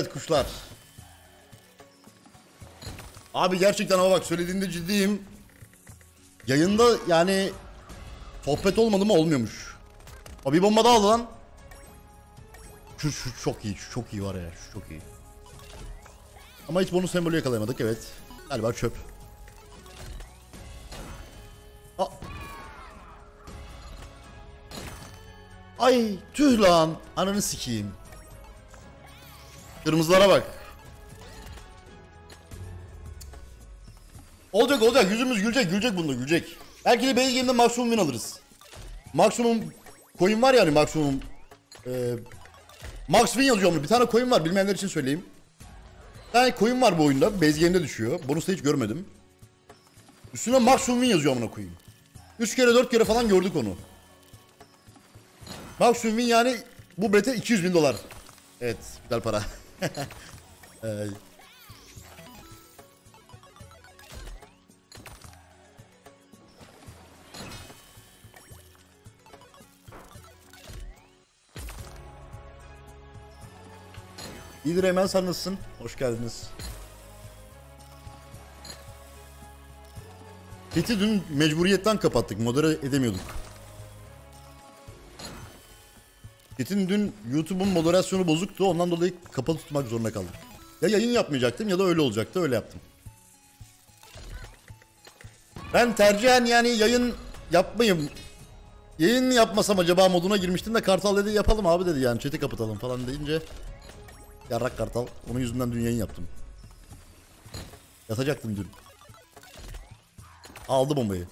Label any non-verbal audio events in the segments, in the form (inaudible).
Evet kuşlar. Abi gerçekten ama bak söylediğinde ciddiyim. Yayında yani sohbet olmadı mı olmuyormuş. Abi bomba daha aldı lan. Şu, şu çok iyi, şu çok iyi var ya, şu çok iyi. Ama hiç bonus sembolü yakalayamadık evet. Galiba çöp. Aa. Ay tüh lan. Ananı sikeyim. Kırmızılara bak. Olacak olacak yüzümüz gülecek gülecek bunda gülecek. Belki de base game'de maksimum win alırız. Maksimum coin var yani maksimum. E, max win yazıyor? Bir tane coin var bilmeyenler için söyleyeyim. Bir tane coin var bu oyunda. Base game'de düşüyor. Bonus'ta hiç görmedim. Üstüne maksimum win yazıyor amına koyayım. 3 kere 4 kere falan gördük onu. Maksimum win yani bu bete 200 bin dolar. Evet güzel para. (laughs) (laughs) Ee, İyidir Emel sen nasılsın? Hoş geldiniz. Chat'i dün mecburiyetten kapattık. Modere edemiyorduk. Chat'in dün YouTube'un moderasyonu bozuktu. Ondan dolayı kapalı tutmak zorunda kaldım. Ya yayın yapmayacaktım ya da öyle olacaktı. Öyle yaptım. Ben tercihen yani yayın yapmayayım. Yayın mı yapmasam acaba moduna girmiştim de Kartal dedi yapalım abi dedi yani chat'i kapatalım falan deyince Yarrak Kartal. Onun yüzünden dün yayın yaptım. Yatacaktım dün. Aldı bombayı.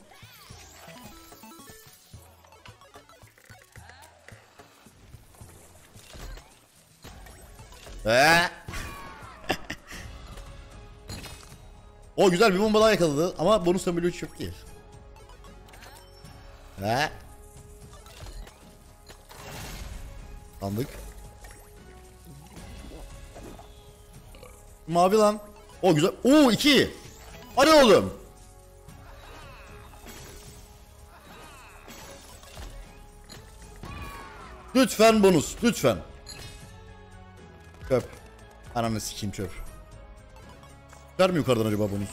O güzel bir bomba daha yakaladı ama bonus sembolü hiç yok değil. He? Sandık. Mavi lan. O güzel. Oo iki. Hadi oğlum. Lütfen bonus. Lütfen. Çöp. Ananı sikeyim çöp. Ver mi yukarıdan acaba bonus?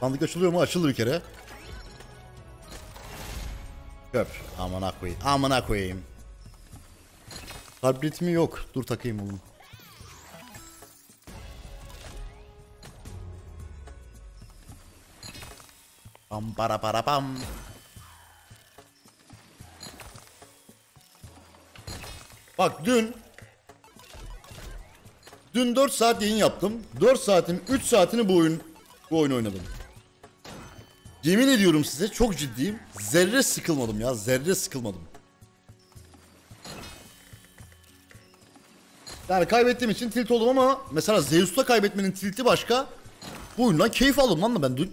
Sandık açılıyor mu? Açıldı bir kere. Çöp. Amına koyayım. Amına koyayım. Kalp ritmi yok. Dur takayım oğlum. Pam para para pam. Bak dün Dün 4 saat yayın yaptım. 4 saatin 3 saatini bu oyun bu oyunu oynadım. Yemin ediyorum size çok ciddiyim. Zerre sıkılmadım ya. Zerre sıkılmadım. Yani kaybettiğim için tilt oldum ama mesela Zeus'ta kaybetmenin tilti başka. Bu oyundan keyif aldım lan da ben dün.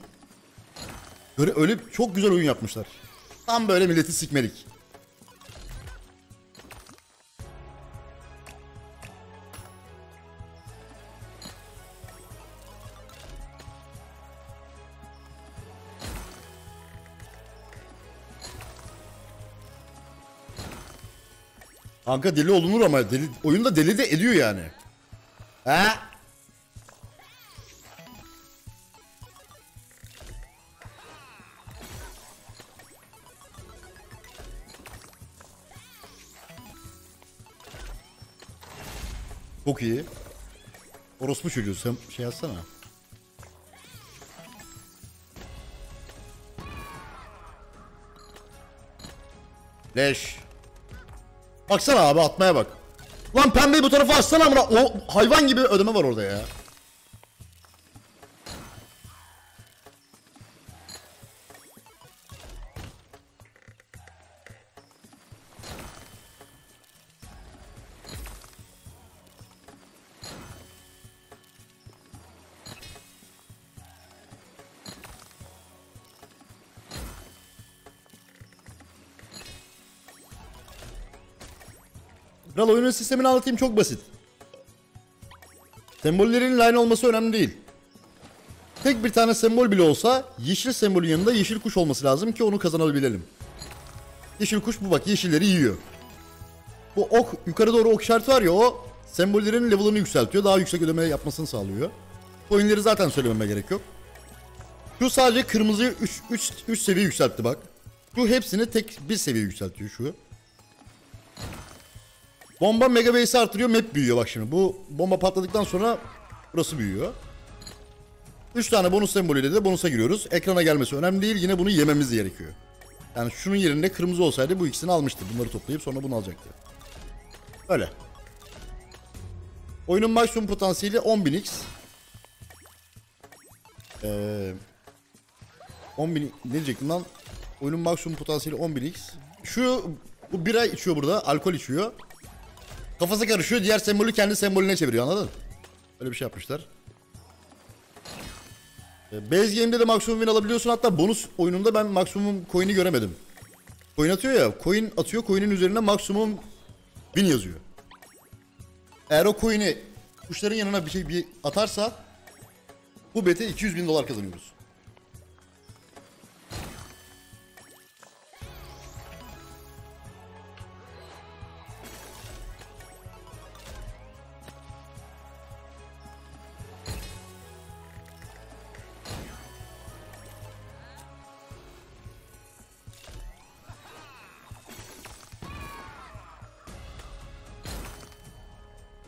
Böyle öyle çok güzel oyun yapmışlar. Tam böyle milleti sikmelik. Kanka deli olunur ama deli, oyunda deli de ediyor yani. He? Çok iyi. Orospu çocuğu sen şey yazsana. Leş. Baksana abi atmaya bak. Lan pembeyi bu tarafa açsana amına. O hayvan gibi ödeme var orada ya. Kral oyunun sistemini anlatayım çok basit. Sembollerin line olması önemli değil. Tek bir tane sembol bile olsa yeşil sembolün yanında yeşil kuş olması lazım ki onu kazanabilelim. Yeşil kuş bu bak yeşilleri yiyor. Bu ok yukarı doğru ok işareti var ya o sembollerin level'ını yükseltiyor. Daha yüksek ödeme yapmasını sağlıyor. Coinleri zaten söylememe gerek yok. Şu sadece kırmızıyı 3 3 3 seviye yükseltti bak. Şu hepsini tek bir seviye yükseltiyor şu. Bomba mega base'i artırıyor, map büyüyor bak şimdi. Bu bomba patladıktan sonra burası büyüyor. 3 tane bonus sembolüyle de bonusa giriyoruz. Ekrana gelmesi önemli değil. Yine bunu yememiz gerekiyor. Yani şunun yerinde kırmızı olsaydı bu ikisini almıştı. Bunları toplayıp sonra bunu alacaktı. Öyle. Oyunun maksimum potansiyeli 10.000x. Ee, 10.000 ne diyecektim lan? Oyunun maksimum potansiyeli 10.000x. Şu bu bira içiyor burada. Alkol içiyor. Kafası karışıyor. Diğer sembolü kendi sembolüne çeviriyor anladın? Öyle bir şey yapmışlar. Ee, Base Game'de de maksimum win alabiliyorsun. Hatta bonus oyununda ben maksimum coin'i göremedim. Coin atıyor ya. Coin atıyor. Coin'in üzerine maksimum win yazıyor. Eğer o coin'i kuşların yanına bir şey bir atarsa bu bete 200 bin dolar kazanıyoruz.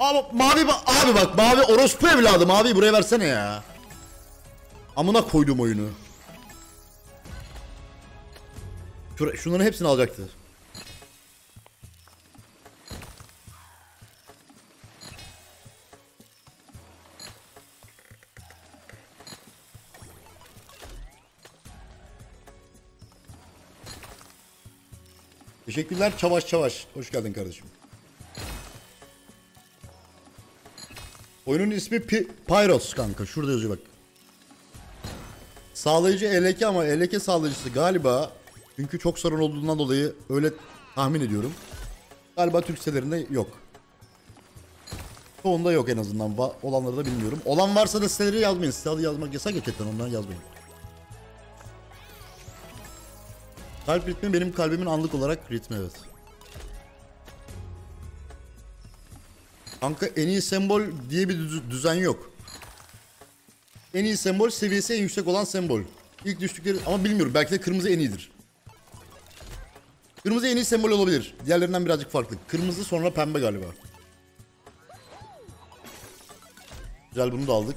Abi mavi ba- abi bak mavi orospu evladı mavi buraya versene ya. Amına koydum oyunu. Şura- şunların hepsini alacaktı. Teşekkürler Çavaş Çavaş. Hoş geldin kardeşim. Oyunun ismi Pi- Pyros kanka. Şurada yazıyor bak. Sağlayıcı ELK ama ELK sağlayıcısı galiba çünkü çok sorun olduğundan dolayı öyle tahmin ediyorum. Galiba Türk sitelerinde yok. Çoğunda yok en azından. Va- olanları da bilmiyorum. Olan varsa da siteleri yazmayın. Siteleri yazmak yasak gerçekten ondan yazmayın. Kalp ritmi benim kalbimin anlık olarak ritmi evet. Kanka en iyi sembol diye bir düz- düzen yok. En iyi sembol seviyesi en yüksek olan sembol. İlk düştükleri ama bilmiyorum belki de kırmızı en iyidir. Kırmızı en iyi sembol olabilir. Diğerlerinden birazcık farklı. Kırmızı sonra pembe galiba. Güzel bunu da aldık.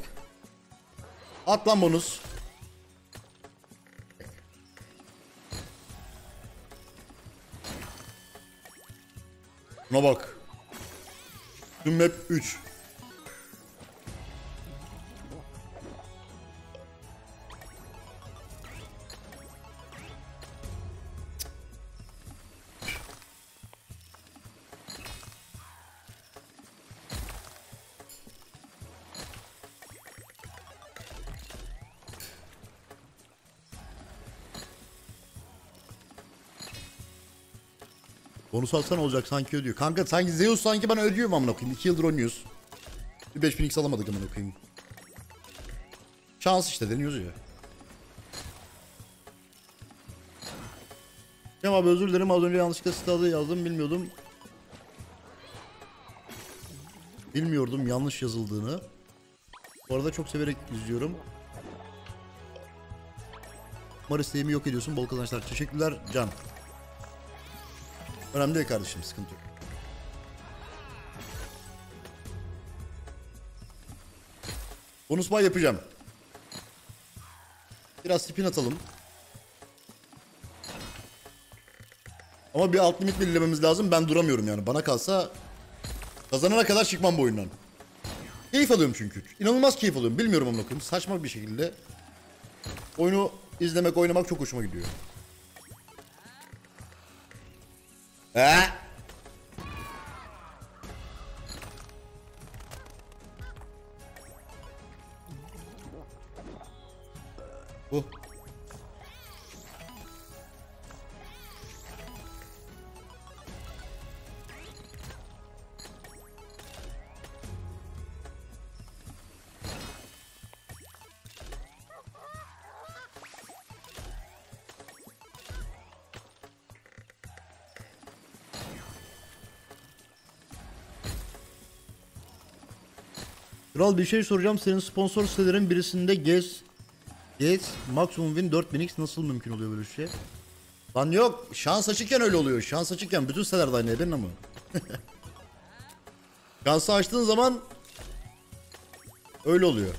At lan bonus. Buna bak. Tüm map 3. Bonus alsan olacak sanki ödüyor. Kanka sanki Zeus sanki bana ödüyor mu amına koyayım? 2 yıldır oynuyoruz. Bir 5000 x alamadık amına koyayım. Şans işte deniyoruz ya. Cem abi özür dilerim az önce yanlışlıkla stadı yazdım bilmiyordum. Bilmiyordum yanlış yazıldığını. Bu arada çok severek izliyorum. Mar isteğimi yok ediyorsun. Bol kazançlar. Teşekkürler Can. Önemli değil kardeşim sıkıntı yok. Bonus buy yapacağım. Biraz spin atalım. Ama bir alt limit belirlememiz lazım. Ben duramıyorum yani. Bana kalsa kazanana kadar çıkmam bu oyundan. Keyif alıyorum çünkü. İnanılmaz keyif alıyorum. Bilmiyorum amına koyayım. Saçma bir şekilde oyunu izlemek, oynamak çok hoşuma gidiyor. He? Kral bir şey soracağım. Senin sponsor sitelerin birisinde Gez Gez Maximum Win 4000x nasıl mümkün oluyor böyle bir şey? Lan yok. Şans açıkken öyle oluyor. Şans açıkken bütün sitelerde aynı haberin (laughs) ama. Şansı açtığın zaman öyle oluyor.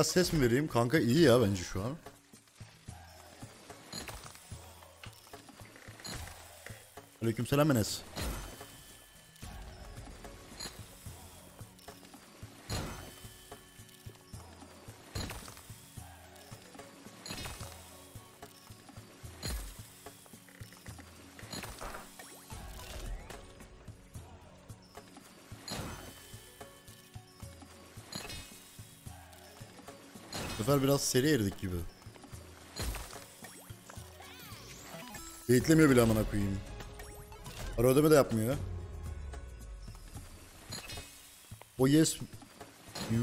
Biraz ses mi vereyim? Kanka iyi ya bence şu an. Aleykümselam Enes. Biraz seri eridik gibi. Beklemiyor bile amına koyayım. Ara ödeme de yapmıyor. O yes m-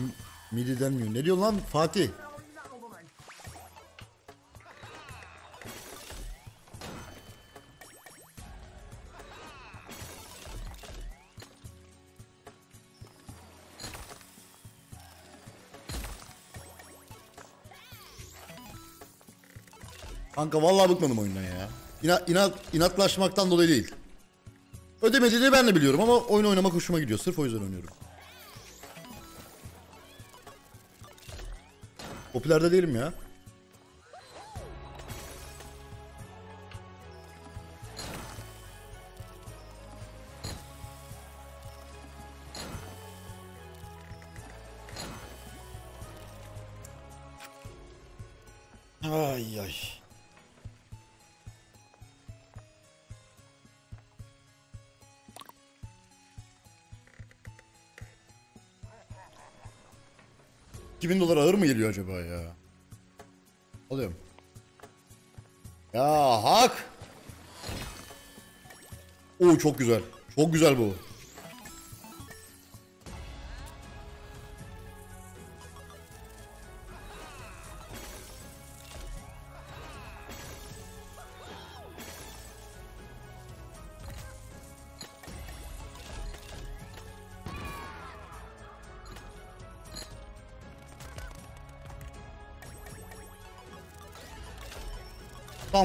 midi denmiyor. Ne diyor lan Fatih? Kanka vallahi bıkmadım oyundan ya. İnat, inat, inatlaşmaktan dolayı değil. Ödemediğini ben de biliyorum ama oyun oynamak hoşuma gidiyor. Sırf o yüzden oynuyorum. Popülerde değilim ya. 2000 dolar ağır mı geliyor acaba ya? Alıyorum. Ya hak. Oo çok güzel. Çok güzel bu.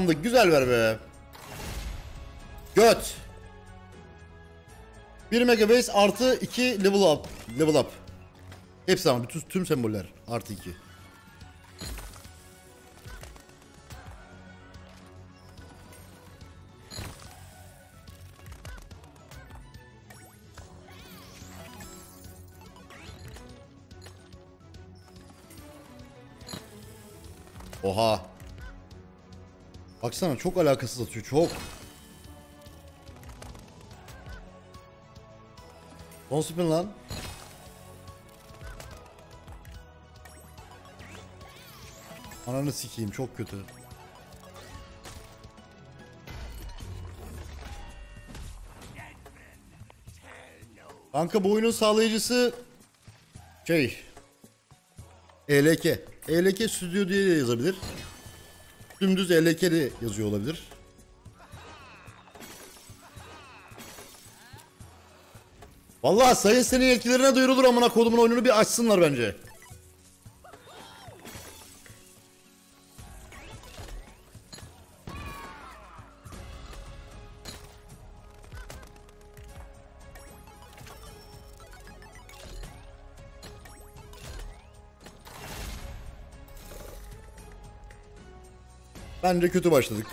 Sandık güzel ver be. Göt. 1 megabase artı 2 level up. Level up. Hepsi ama bütün tüm semboller artı 2. Baksana çok alakasız atıyor çok. Son spin lan. Ananı sikeyim çok kötü. Kanka bu oyunun sağlayıcısı şey ELK. ELK Studio diye de yazabilir. Dümdüz de yazıyor olabilir. Vallahi sayın senin yetkilerine duyurulur amına kodumun oyununu bir açsınlar bence. Bence kötü başladık.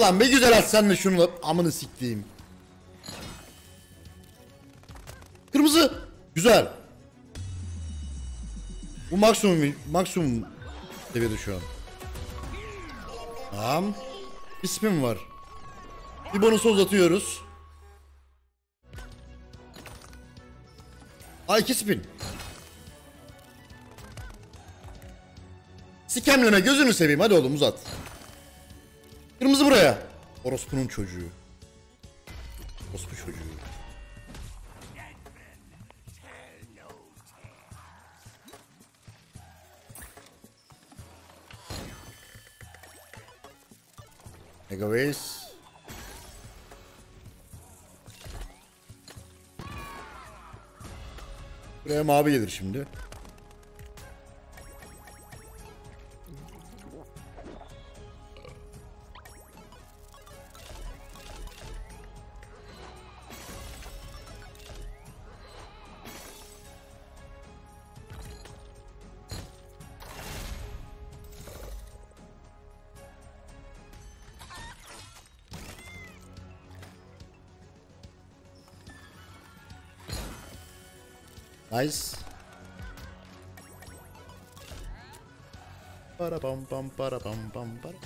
Ulan be güzel at sen de şunu da amını siktiğim. Kırmızı. Güzel. Bu maksimum maksimum seviyede şu an. Tamam. Bir spin var. Bir bonusu uzatıyoruz. Aa iki spin. Sikemleme gözünü seveyim hadi oğlum uzat. Orospu'nun çocuğu. Orospu çocuğu. Mega Ways. Buraya mavi gelir şimdi. Nice. Para pam pam para pam pam para.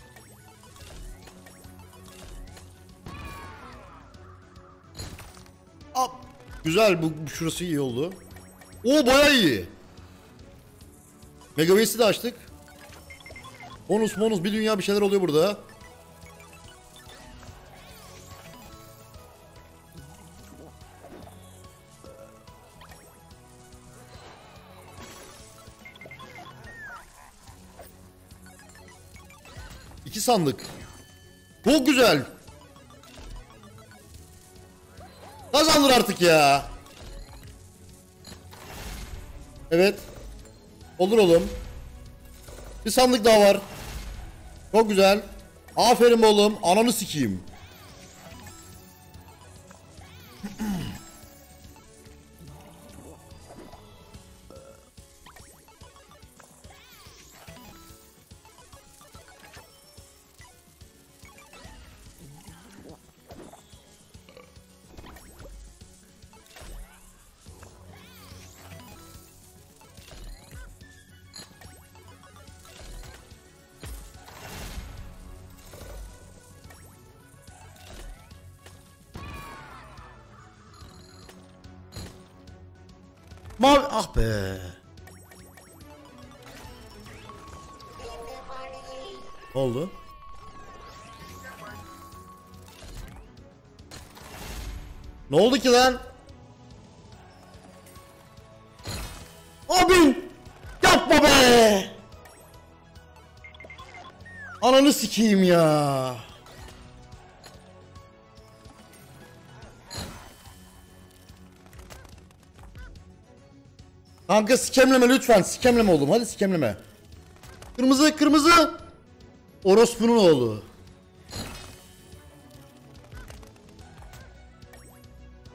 Ap. Güzel bu şurası iyi oldu. O baya iyi. Mega de açtık. Bonus bonus bir dünya bir şeyler oluyor burada. Sandık. Çok güzel. Kazandır artık ya. Evet. Olur oğlum. Bir sandık daha var. Çok güzel. Aferin oğlum. Ananı sikeyim. Be. Oldu? Ne oldu ki lan? Abi! Yapma be! Ananı sikeyim ya. Kanka sikemleme lütfen. Sikemleme oğlum. Hadi sikemleme. Kırmızı kırmızı. Orospu'nun oğlu.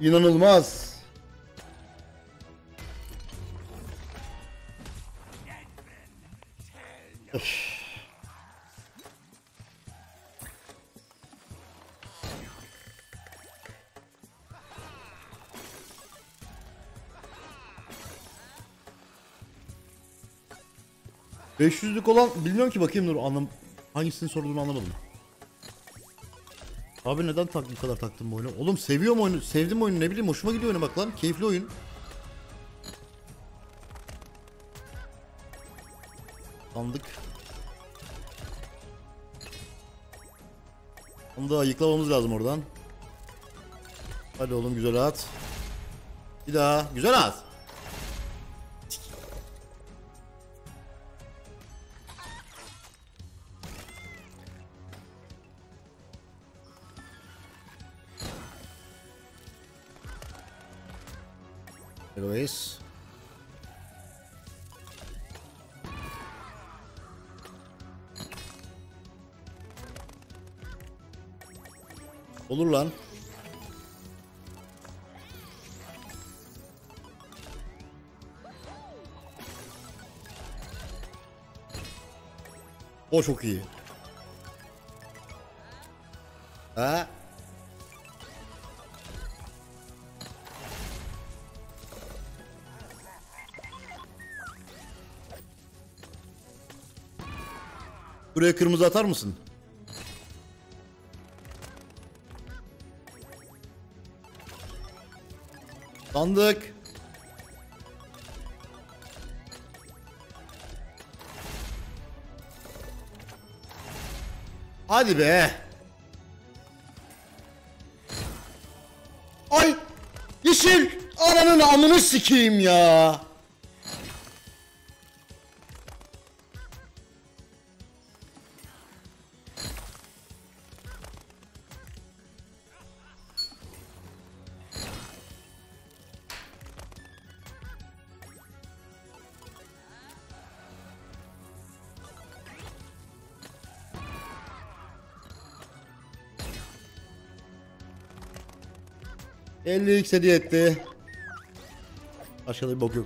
İnanılmaz. ...500'lük olan bilmiyorum ki bakayım dur anlam hangisini sorduğumu anlamadım. Abi neden bu kadar taktım bu oyunu? Oğlum seviyorum oyunu, sevdim oyunu ne bileyim hoşuma gidiyor oynamak lan. Keyifli oyun. Sandık. Onu da ayıklamamız lazım oradan. Hadi oğlum güzel at. Bir daha güzel at. O çok iyi. Ha? Buraya kırmızı atar mısın? Sandık. Hadi be. Ay! Yeşil! Ananın amını sikeyim ya. Elli x hediye etti. Başka da bir bok yok.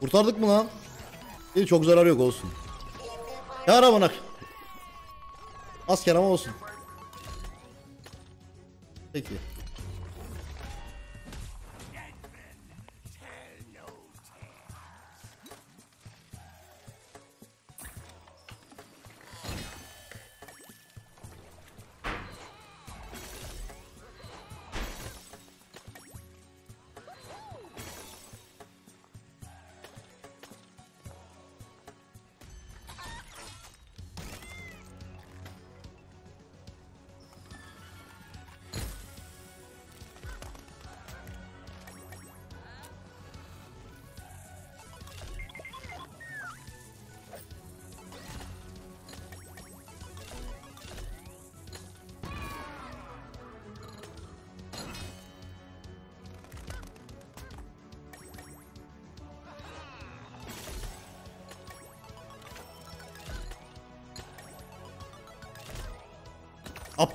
Kurtardık mı lan? İyi çok zarar yok olsun. Ya arabana. Asker ama olsun. Peki.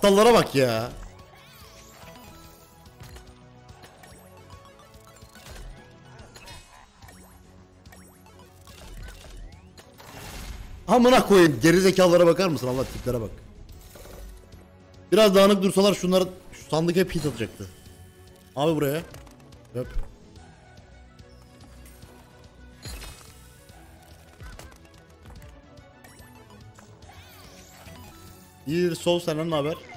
Aptallara bak ya. Amına koyayım gerizekalılara bakar mısın Allah tiplere bak. Biraz dağınık dursalar şunları şu sandık hep hit atacaktı. Abi buraya. Öp. İyidir sol senden ne haber?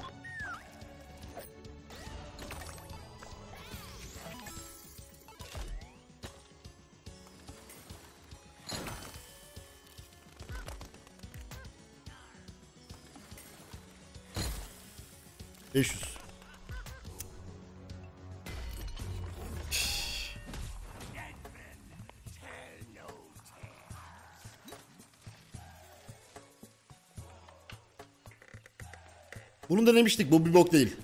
Bunu denemiştik. Bu bir bok değil.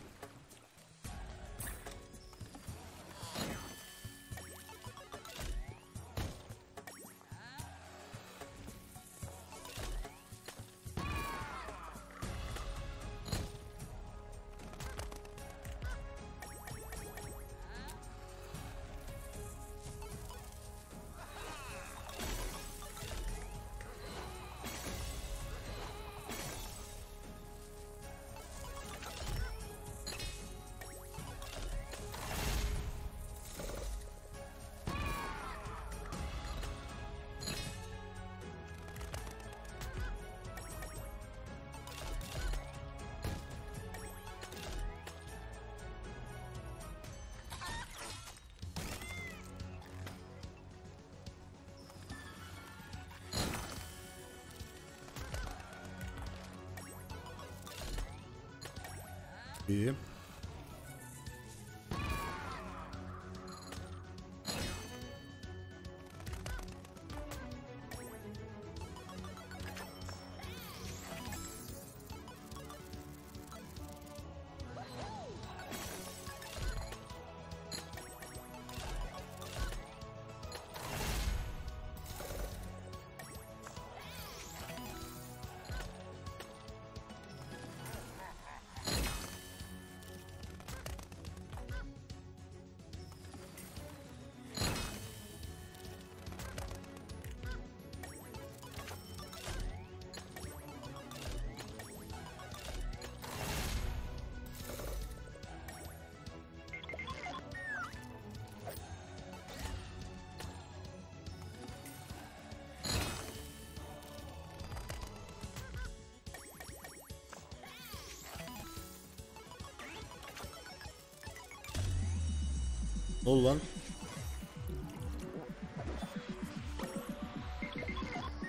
Ne oldu lan?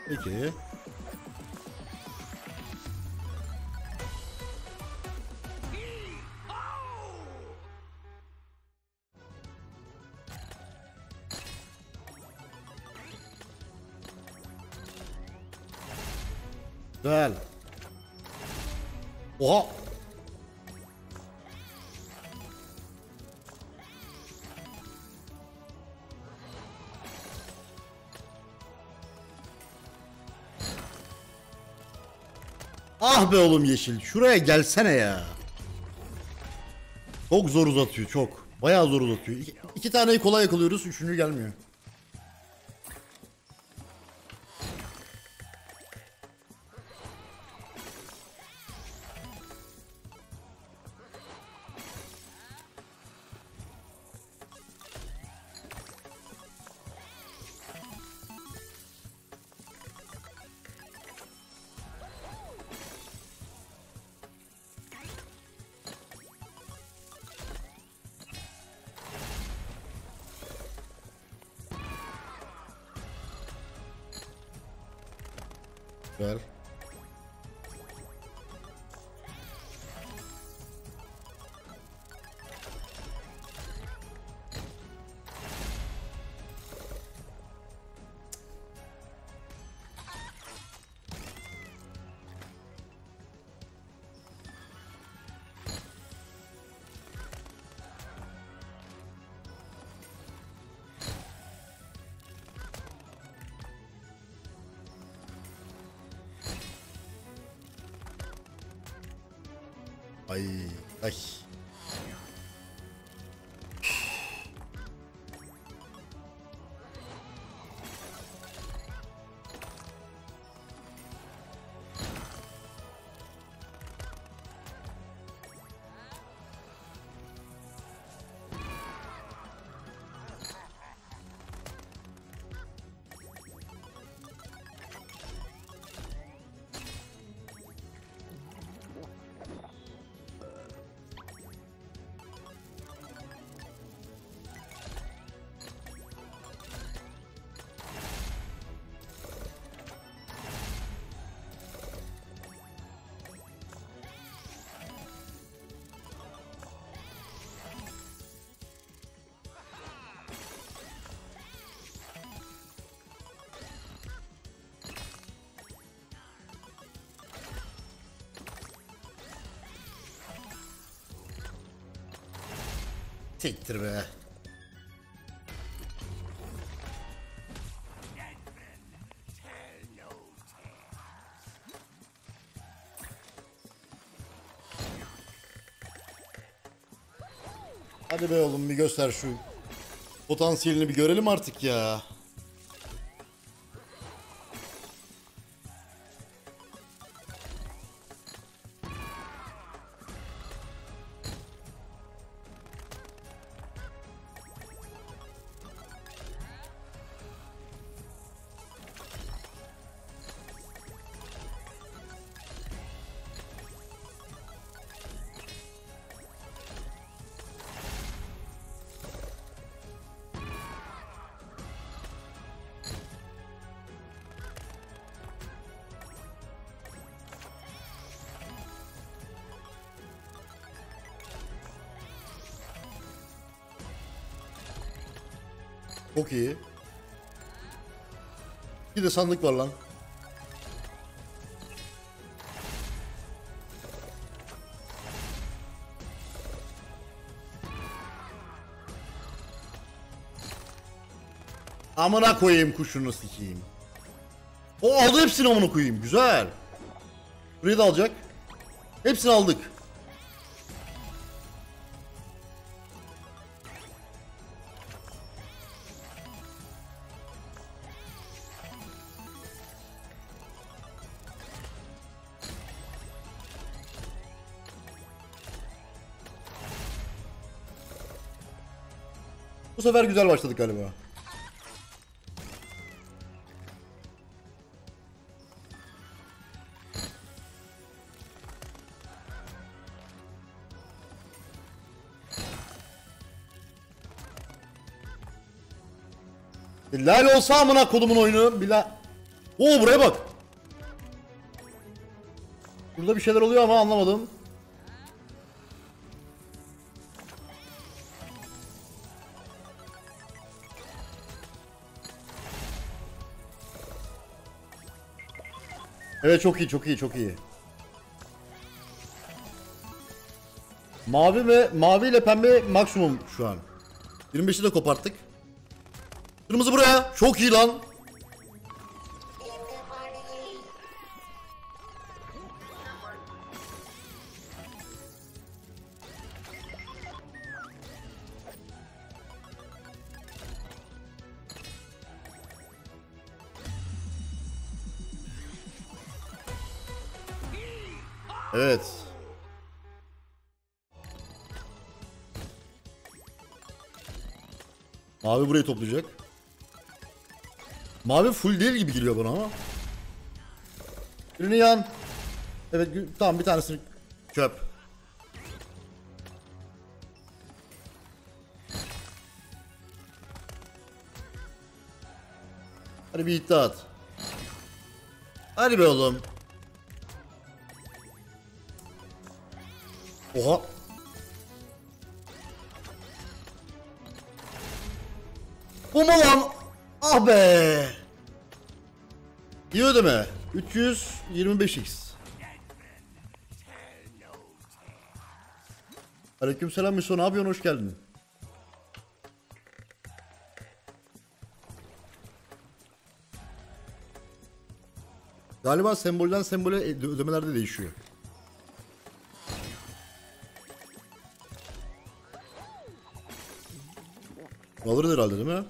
Peki. Güzel. Oha. Ah be oğlum yeşil. Şuraya gelsene ya. Çok zor uzatıyor çok. Bayağı zor uzatıyor. İki, iki taneyi kolay yakalıyoruz. Üçüncü gelmiyor. Tektir be. Hadi be oğlum bir göster şu potansiyelini bir görelim artık ya. Çok iyi. Bir de sandık var lan. Amına koyayım kuşunu sikeyim. O aldı hepsini amına koyayım. Güzel. Burayı da alacak. Hepsini aldık. Sefer güzel başladık galiba. Lal olsa amına kodumun oyunu. Bila... Oo buraya bak. Burada bir şeyler oluyor ama anlamadım. Evet çok iyi çok iyi çok iyi. Mavi ve mavi ile pembe maksimum şu an. 25'i de koparttık. Kırmızı buraya. Çok iyi lan. Mavi burayı toplayacak. Mavi full değil gibi geliyor bana ama. Birini yan. Evet tamam bir tanesini çöp. Hadi bir iddia at. Hadi be oğlum. Oha. Ödeme. 325x. Aleykümselam Müso ne yapıyorsun hoş geldin. Galiba sembolden sembole ödemeler de değişiyor. Alırız herhalde değil mi?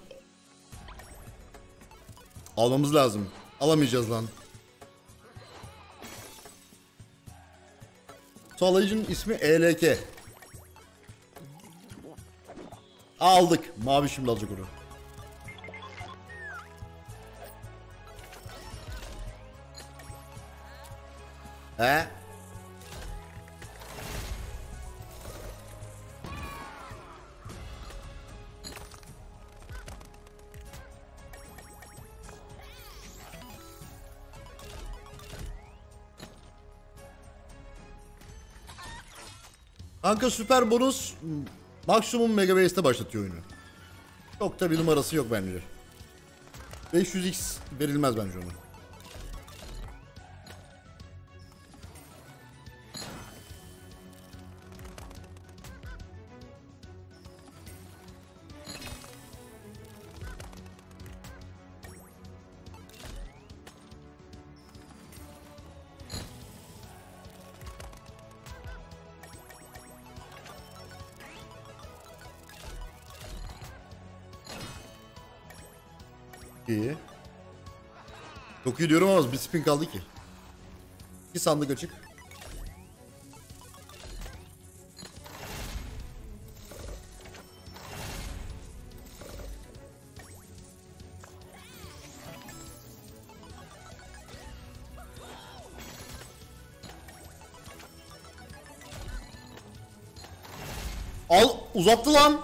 Almamız lazım. Alamayacağız lan. Sağlayıcının ismi ELK. Aldık. Mavi şimdi alacak onu. He? Kanka süper bonus maksimum megabase'te başlatıyor oyunu. Çok da bir numarası yok bence. 500x verilmez bence ona. Çok iyi diyorum ama bir spin kaldı ki. Bir sandık açık. Al uzattı lan.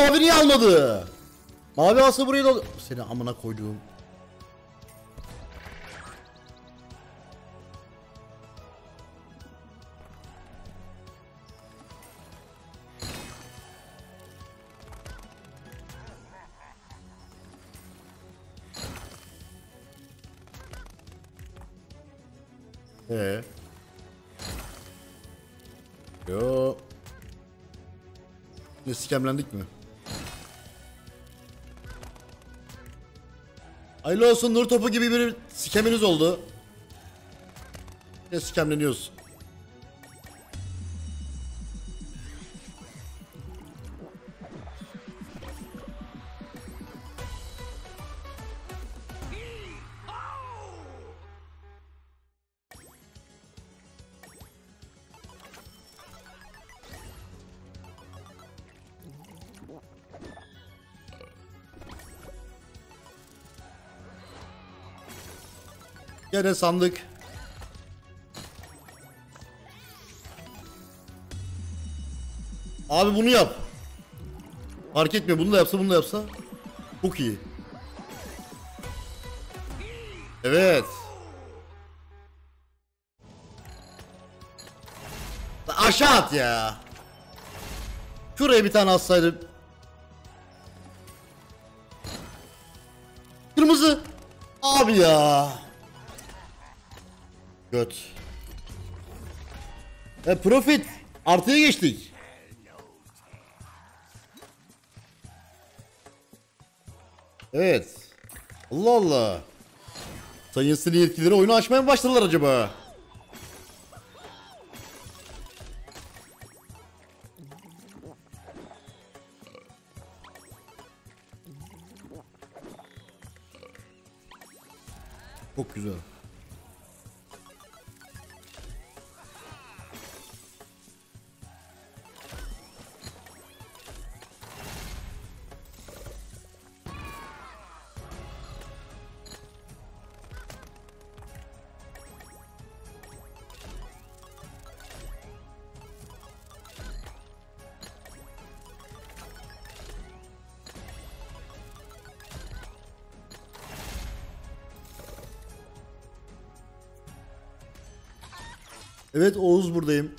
Mavi niye almadı? Mavi alsa burayı da... Seni amına koyduğum. Ee. Yo. Ne sikemlendik mi? Hayırlı olsun nur topu gibi bir sikeminiz oldu. Ne sikemleniyoruz. Gene sandık. Abi bunu yap. Fark etmiyor. Bunu da yapsa bunu da yapsa. Çok iyi. Evet. Aşağı at ya. Şuraya bir tane atsaydı. Kırmızı. Abi ya. Göt. E profit. Artıya geçtik. Evet. Allah Allah. Sayın Sini yetkilileri oyunu açmaya mı başladılar acaba? Evet Oğuz buradayım.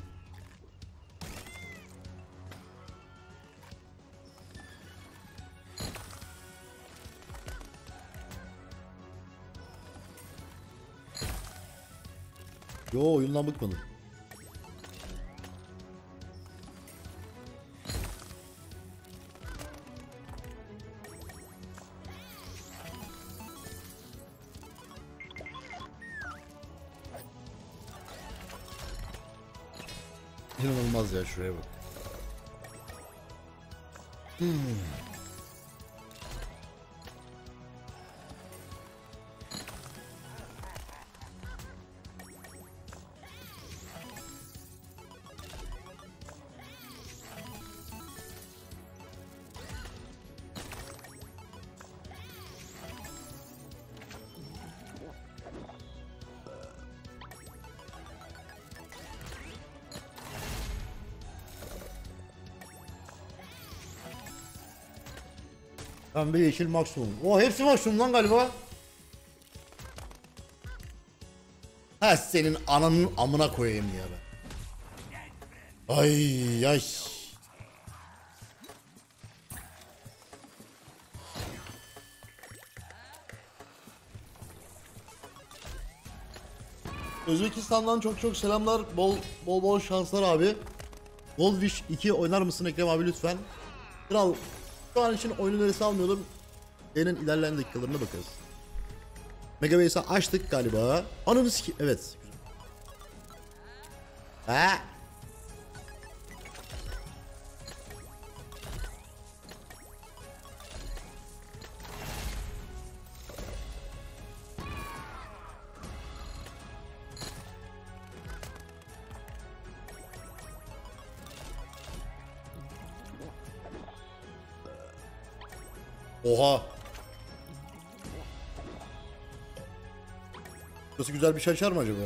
Yo oyundan bıkmadım. İnanılmaz ya şuraya bak. Pembe yeşil maksimum. O hepsi maksimum lan galiba. Ha senin ananın amına koyayım ya ben. Ay ay. Özbekistan'dan çok çok selamlar. Bol bol bol şanslar abi. Goldfish 2 oynar mısın Ekrem abi lütfen? Kral şu an için oyun önerisi almıyordum. Yayının ilerleyen dakikalarına bakarız. Mega Base'i açtık galiba. Ananı siki... Evet. Ha? Güzel bir şey açar mı acaba?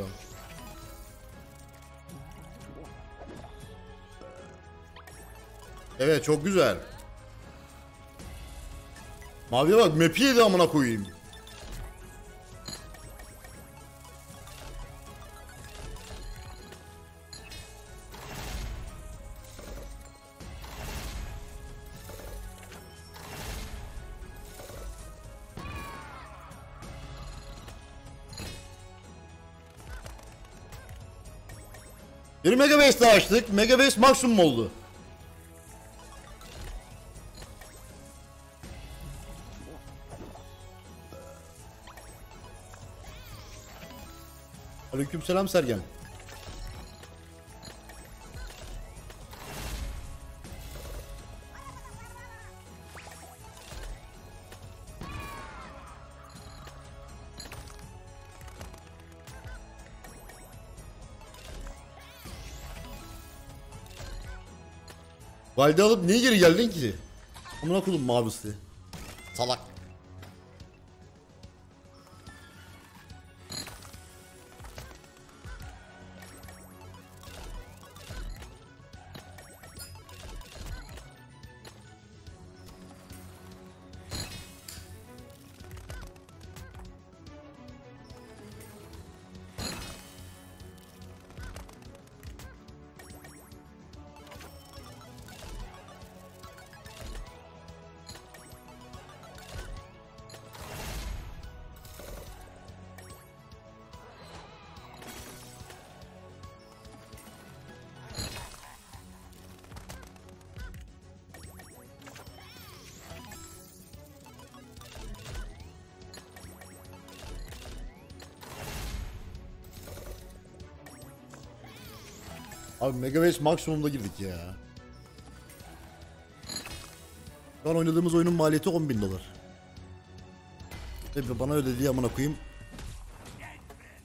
Evet çok güzel. Maviye bak map'i yedi amına koyayım. yaptık. Megabase maksimum oldu. Aleykümselam Sergen. Valide alıp niye geri geldin ki? Amına koydum mavisi. Salak. Abi Megaways maksimumda girdik ya. Şu an oynadığımız oyunun maliyeti 10.000 dolar. Ve bana ödediği amına koyayım.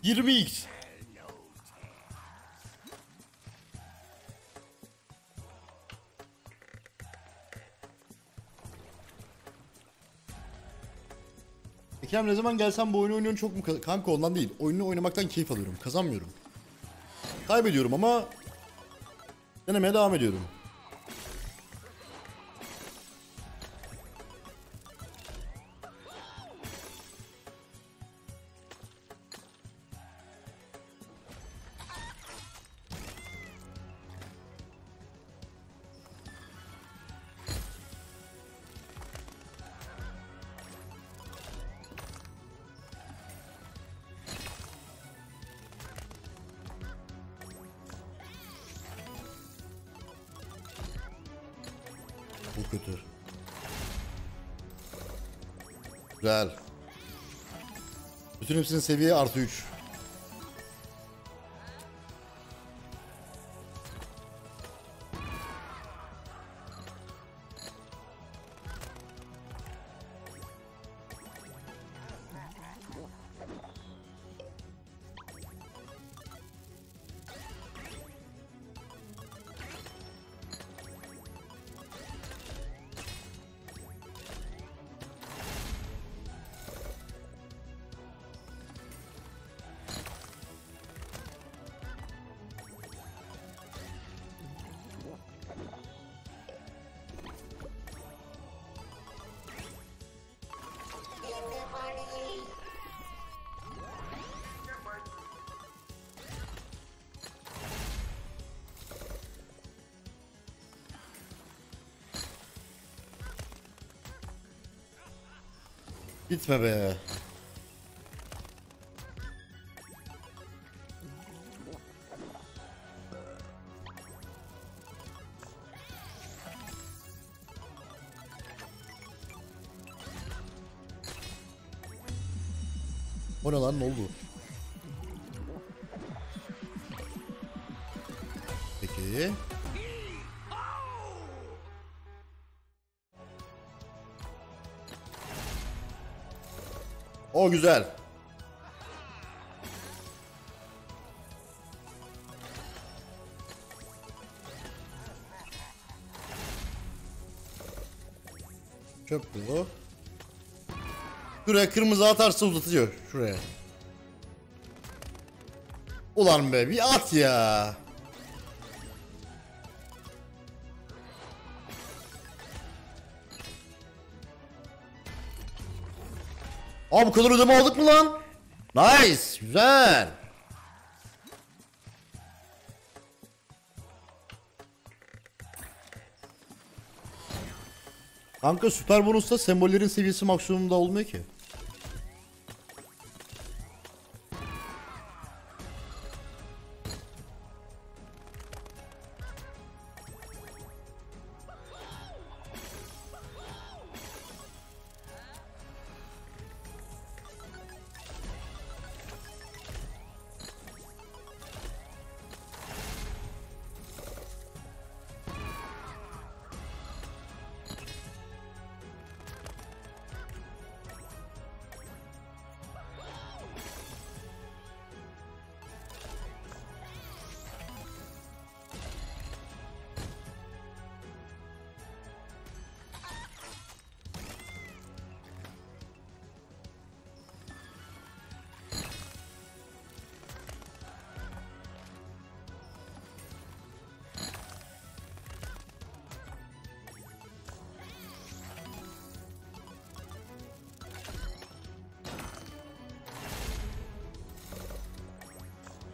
20x. Ekrem ne zaman gelsem bu oyunu oynuyorsun çok mu ka- kanka ondan değil. Oyunu oynamaktan keyif alıyorum. Kazanmıyorum. Kaybediyorum ama denemeye devam ediyorum. Güzel. Bütün hepsinin seviye artı 3. Gitme be. O ne lan ne oldu? O güzel. Çöp bu. Şuraya kırmızı atarsa uzatıyor. Şuraya. Ulan be bir at ya. Aa bu kadar ödeme aldık mı lan? Nice. Güzel. Kanka süper bonusta sembollerin seviyesi maksimumda olmuyor ki.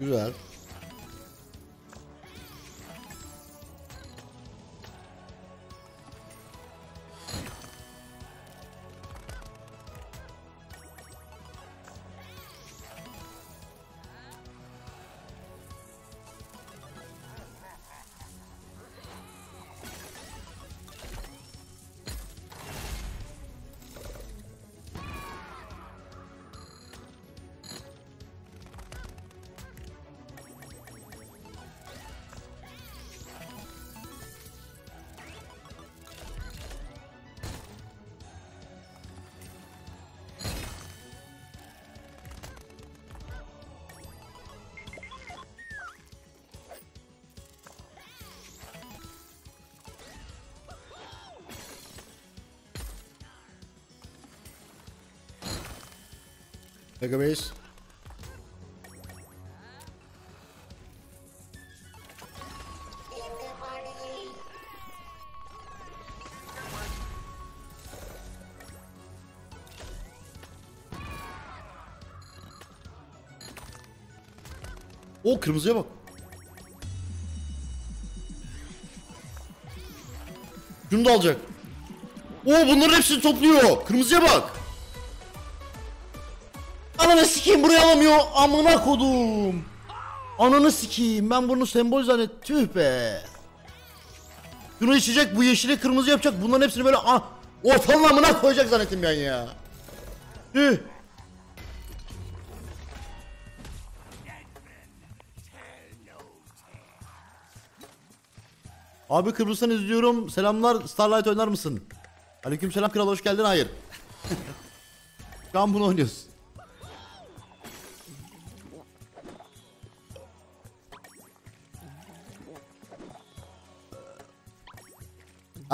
Güzel. Mega Base. O kırmızıya bak. Şunu da alacak. Oo bunların hepsini topluyor. Kırmızıya bak. Alamıyor. Amına kodum. Ananı sikeyim. Ben bunu sembol zannet. Tüh be. Şunu içecek bu yeşili kırmızı yapacak. Bunların hepsini böyle ah, ortalığın amına koyacak zannettim ben ya. Tüh. Abi Kıbrıs'tan izliyorum. Selamlar. Starlight oynar mısın? Aleyküm selam kral hoş geldin. Hayır. (laughs) Şu an bunu oynuyoruz.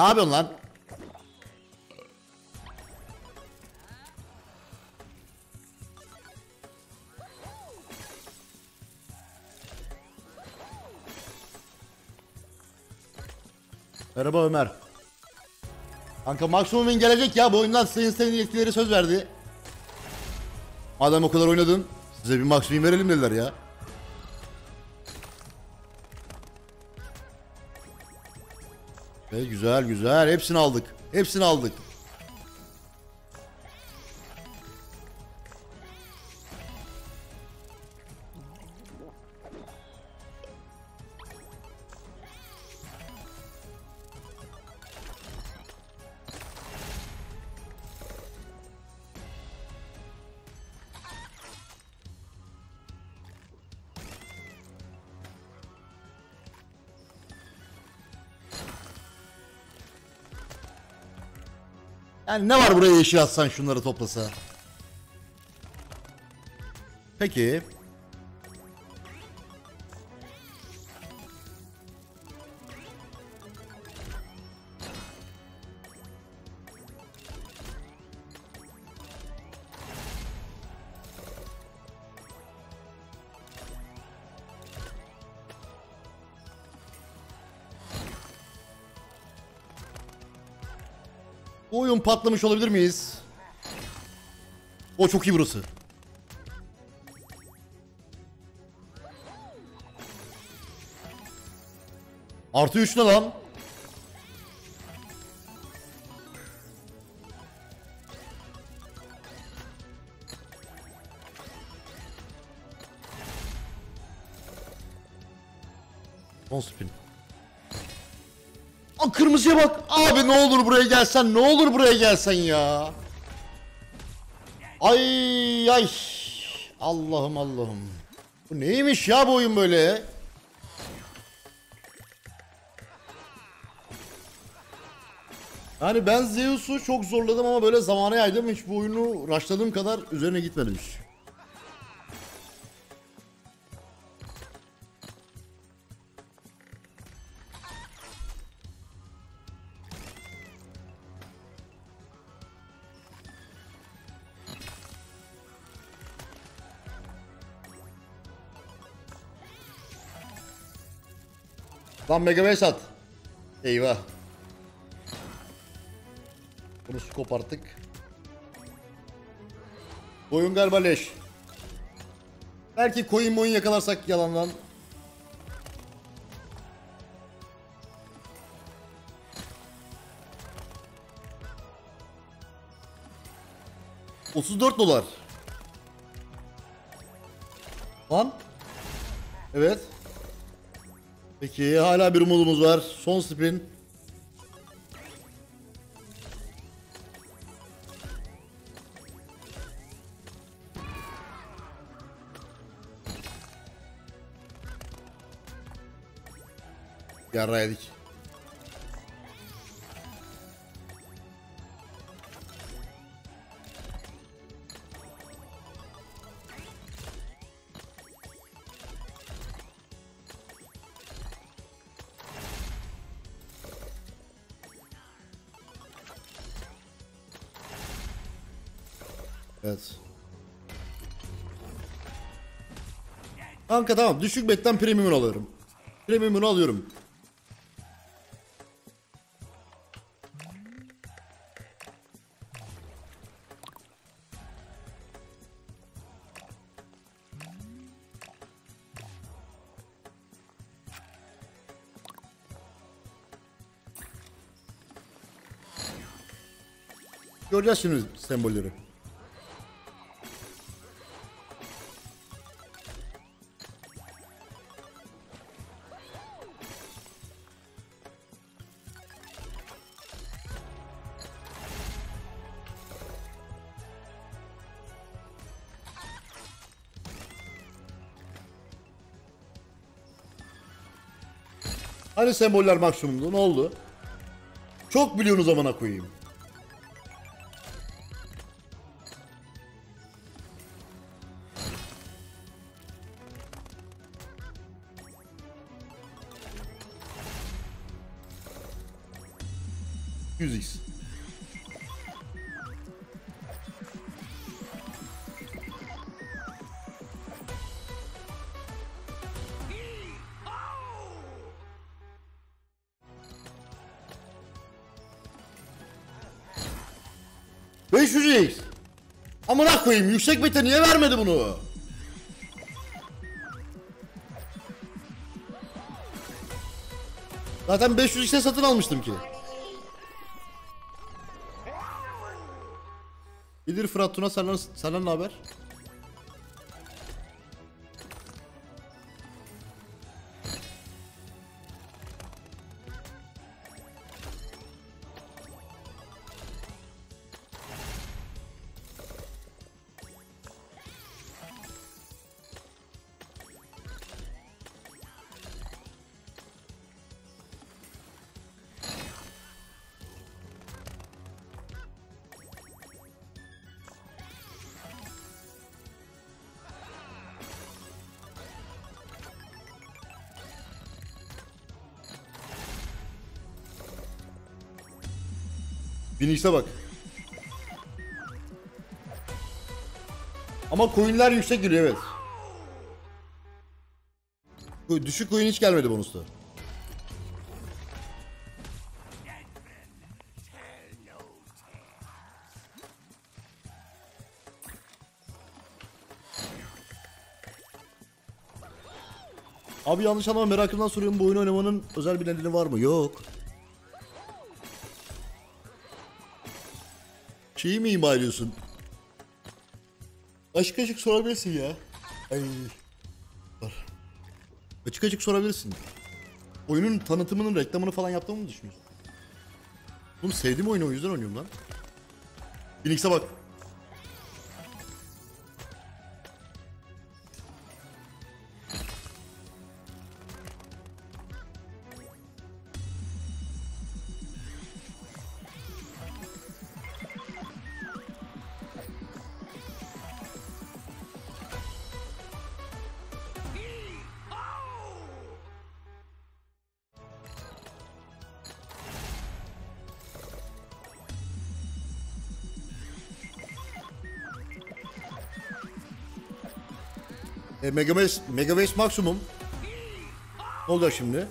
Ne yapıyorsun lan? Merhaba Ömer. Kanka Maximum Win gelecek ya bu oyundan sayın sayın yetkileri söz verdi. Madem o kadar oynadın size bir Maximum Win verelim dediler ya. Güzel güzel hepsini aldık. Hepsini aldık. Yani ne var buraya yeşil atsan şunları toplasa. Peki. Patlamış olabilir miyiz? O çok iyi burası. Artı 3 ne lan? Son spin. Aa, kırmızıya bak. Abi ne olur buraya gelsen. Ne olur buraya gelsen ya. Ay ay. Allah'ım Allah'ım. Bu neymiş ya bu oyun böyle? Yani ben Zeus'u çok zorladım ama böyle zamana yaydım. Hiç bu oyunu rushladığım kadar üzerine gitmedim hiç. Lan Mega sat. Eyvah. Bunu su koparttık. Bu oyun galiba leş. Belki coin moin yakalarsak yalandan. ...34 dolar. Lan. Evet. Peki hala bir umudumuz var. Son spin. Yarra yedik. Kanka tamam düşük betten premium'unu alıyorum. Premium'unu alıyorum. Göreceğiz şimdi sembolleri. Hani semboller maksimumdu ne oldu? Çok biliyorsunuz zamana koyayım. Yüz. Amına koyayım yüksek bete niye vermedi bunu? Zaten 500 x'e satın almıştım ki. Bilir Fırat Tuna senden, senden ne haber? Binişte bak. Ama coinler yüksek geliyor evet. Düşük coin hiç gelmedi bonusta. Abi yanlış anlama merakımdan soruyorum bu oyunu oynamanın özel bir nedeni var mı? Yok. Şeyi mi ima ediyorsun? Açık açık sorabilirsin ya. Ay. Açık açık sorabilirsin. Oyunun tanıtımının reklamını falan yaptığımı mı düşünüyorsun? Oğlum sevdiğim oyunu o yüzden oynuyorum lan. Phoenix'e bak. Megabass, Megabass maksimum. Ne olacak şimdi?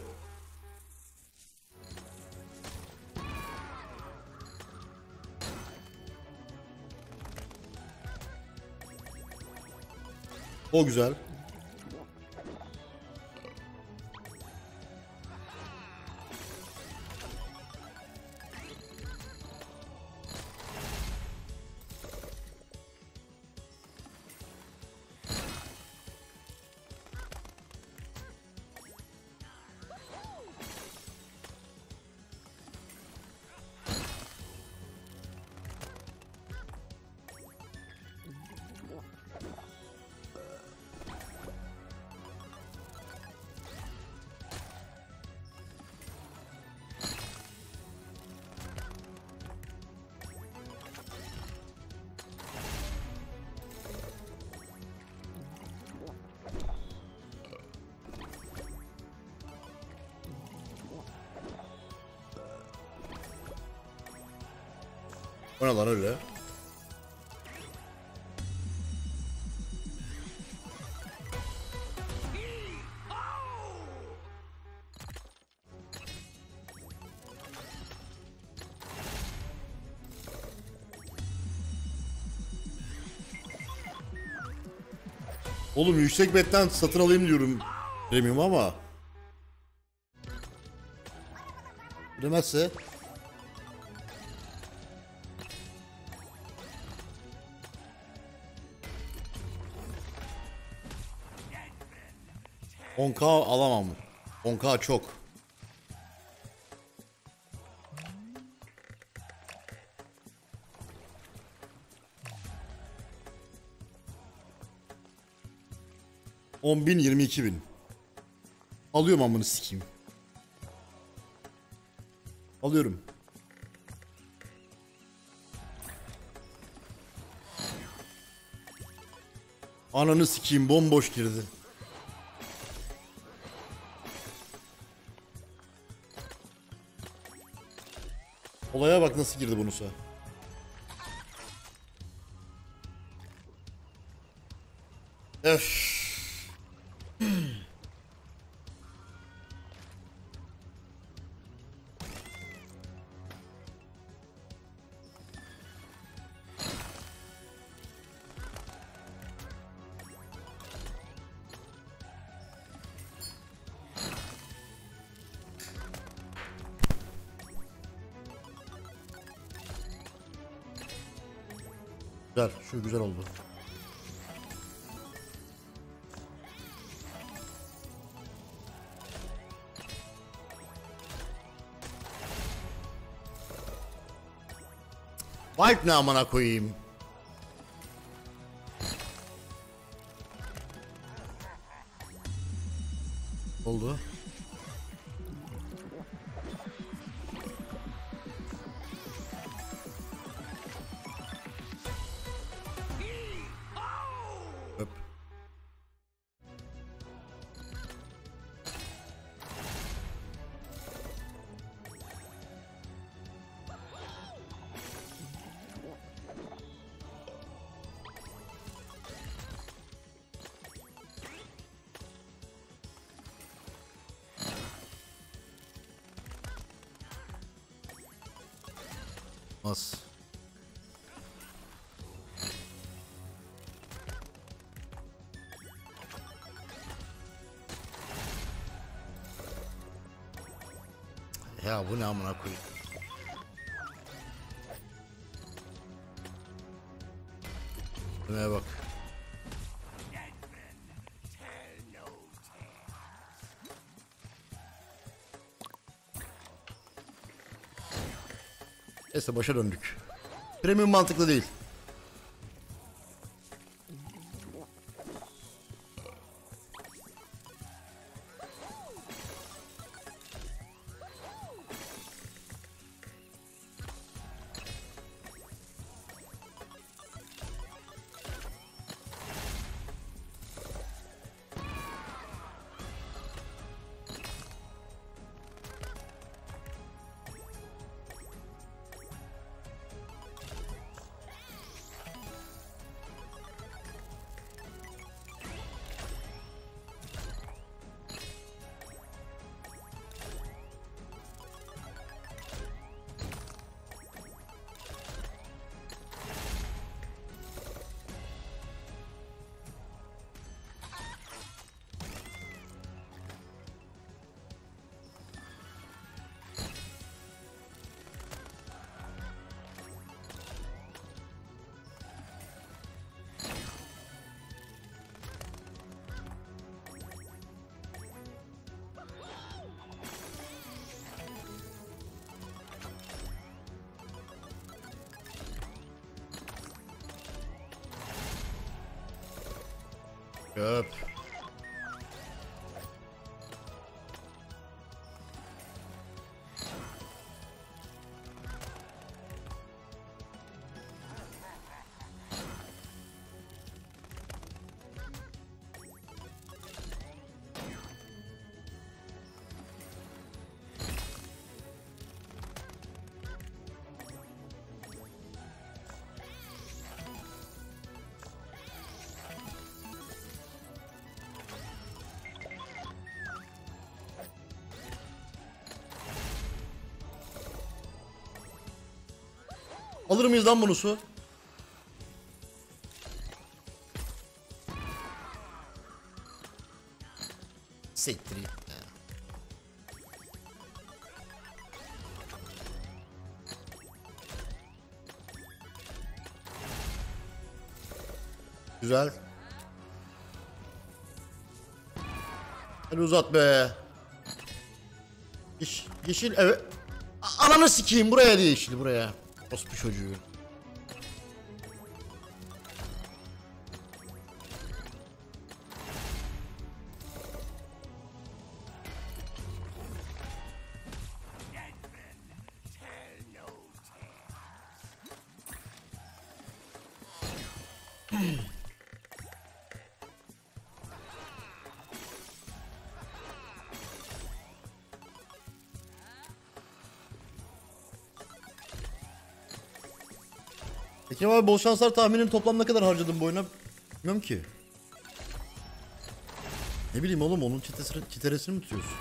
O güzel. O ne lan öyle? Oğlum yüksek betten satın alayım diyorum premium ama. Demezse. ...10k alamam. 10k çok. On bin, yirmi iki bin. Alıyorum amını sikeyim. Alıyorum. Ananı sikeyim bomboş girdi. Bak nasıl girdi bonusa. Öf. Güzel, şu güzel oldu. Wipe ne amına koyayım. Bu ne amına koyayım. Şuraya bak. Neyse başa döndük. Premium mantıklı değil. Alır mıyız lan bunu su? Siktir git. Güzel. Hadi uzat be. Yeş, yeşil evet. Ananı sikeyim buraya diye yeşil buraya. Ospu çocuğu. Abi bol şanslar tahminin toplam ne kadar harcadın bu oyuna? Bilmiyorum ki. Ne bileyim oğlum onun çitesini, çiteresini mi tutuyorsun?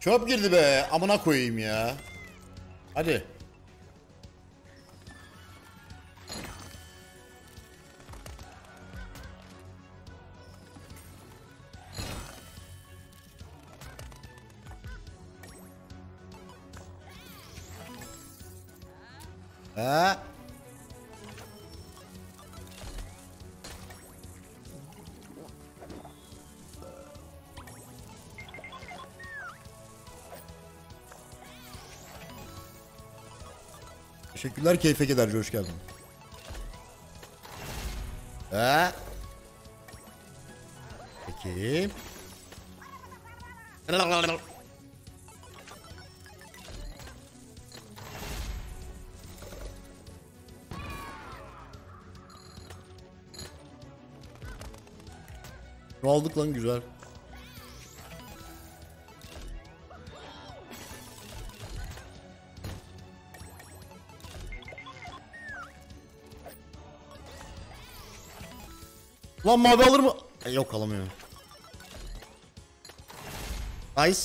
Çöp girdi be. Amına koyayım ya. Hadi. Teşekkürler keyfe kederci hoş geldin. Ha? Peki. Ne aldık lan güzel. Lan mavi alır mı? E, yok alamıyor. Nice.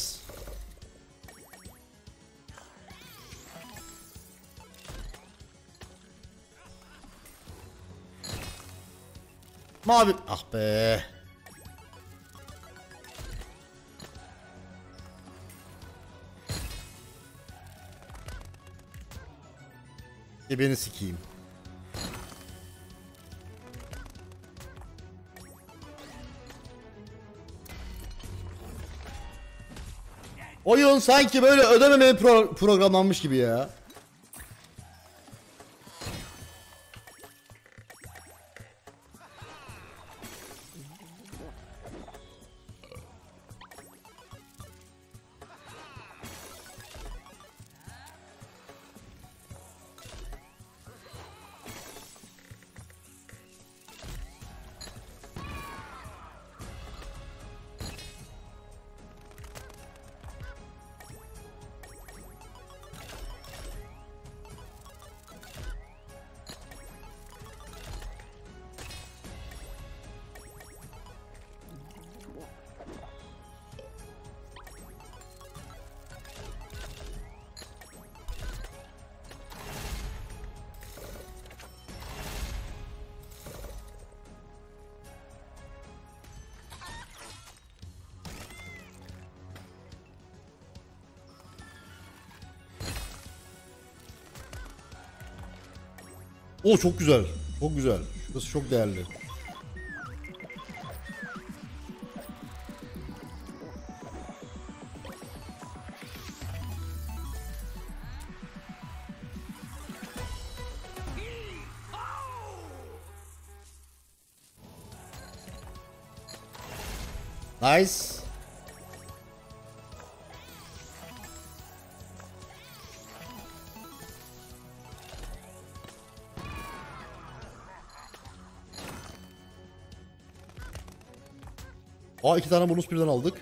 Mavi. Ah be. E beni sikeyim. Oyun sanki böyle ödememeye pro- programlanmış gibi ya. O çok güzel. Çok güzel. Şurası çok değerli. Aa iki tane bonus birden aldık.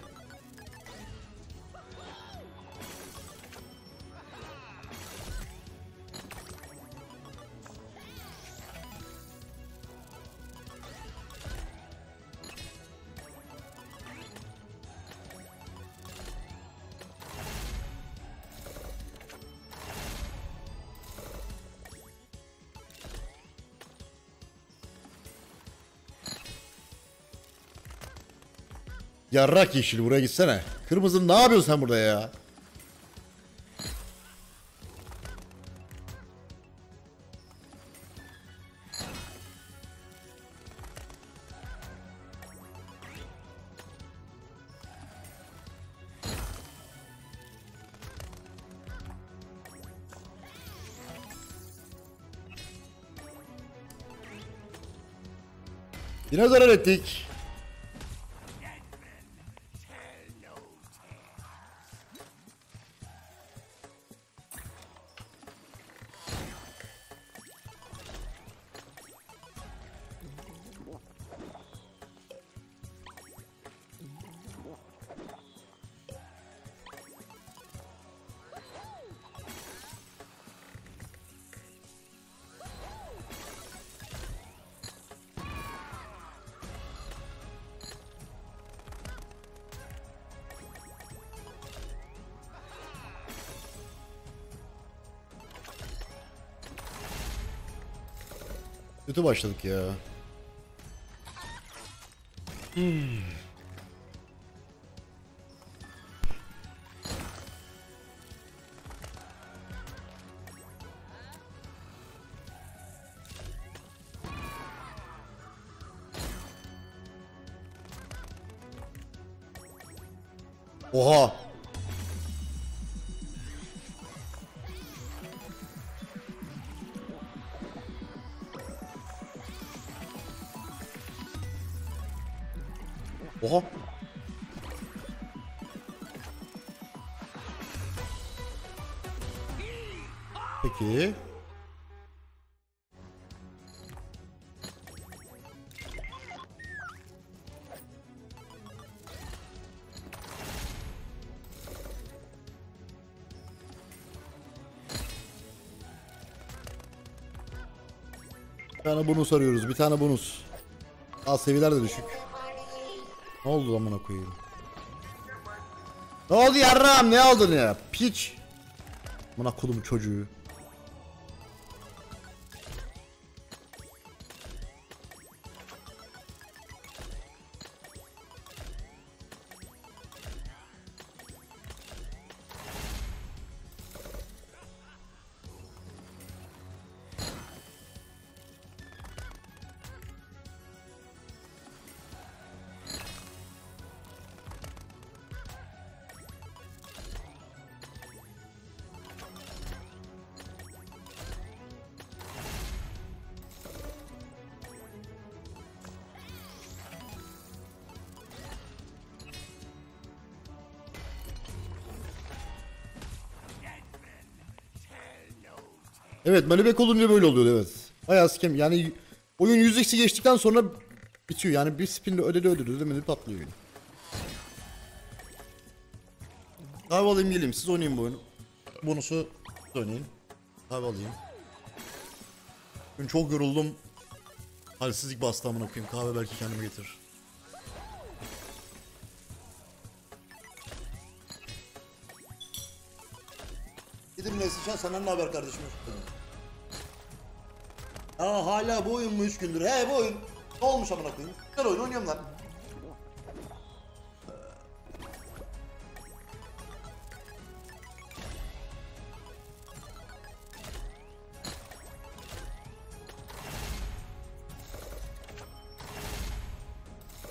Yarrak yeşil buraya gitsene. Kırmızı ne yapıyorsun sen burada ya? Yine zarar ettik. Kötü başladık ya. Oha. Oha. Tane bonus arıyoruz. Bir tane bonus. Aa seviyeler de düşük. Ne oldu amına koyayım? Ne oldu yarram? Ne aldın ya? Piç. Amına kodum çocuğu. Evet Malibek olunca böyle oluyor evet. Bayağı skem yani oyun 100x'i geçtikten sonra bitiyor yani bir spinle ödedi ödedi ödemedi patlıyor oyun. Kahve alayım geleyim siz oynayın bu oyunu. Bonusu oynayın. Kahve alayım. Bugün çok yoruldum. Halsizlik bastı amına koyayım. Kahve belki kendime getirir. Dedim Neslihan senden ne haber kardeşim? Aa hala bu oyun mu 3 gündür? He bu oyun. Ne olmuş amına koyayım? Güzel oyun oynuyorum lan.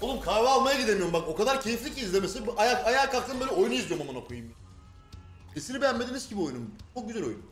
Oğlum kahve almaya gidemiyorum bak o kadar keyifli ki izlemesi. Ayak, ayağa kalktım böyle oyunu izliyorum amına koyayım. Sesini beğenmediniz ki bu oyunun. Çok güzel oyun.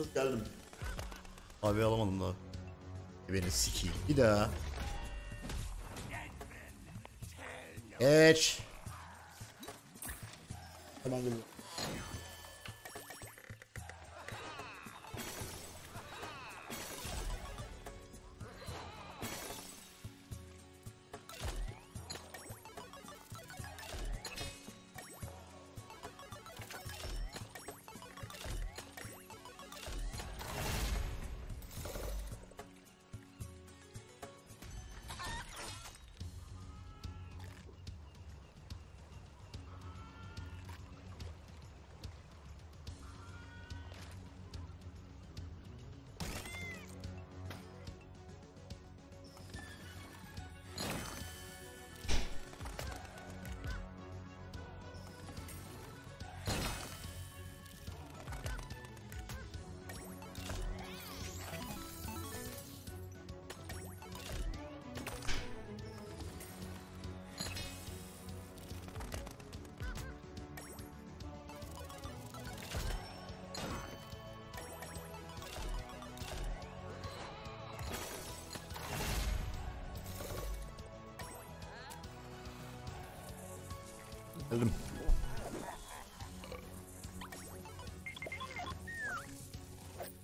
Attınız geldim. Abi alamadım daha. E Beni sikeyim. Bir daha. Geç. Hemen geliyorum.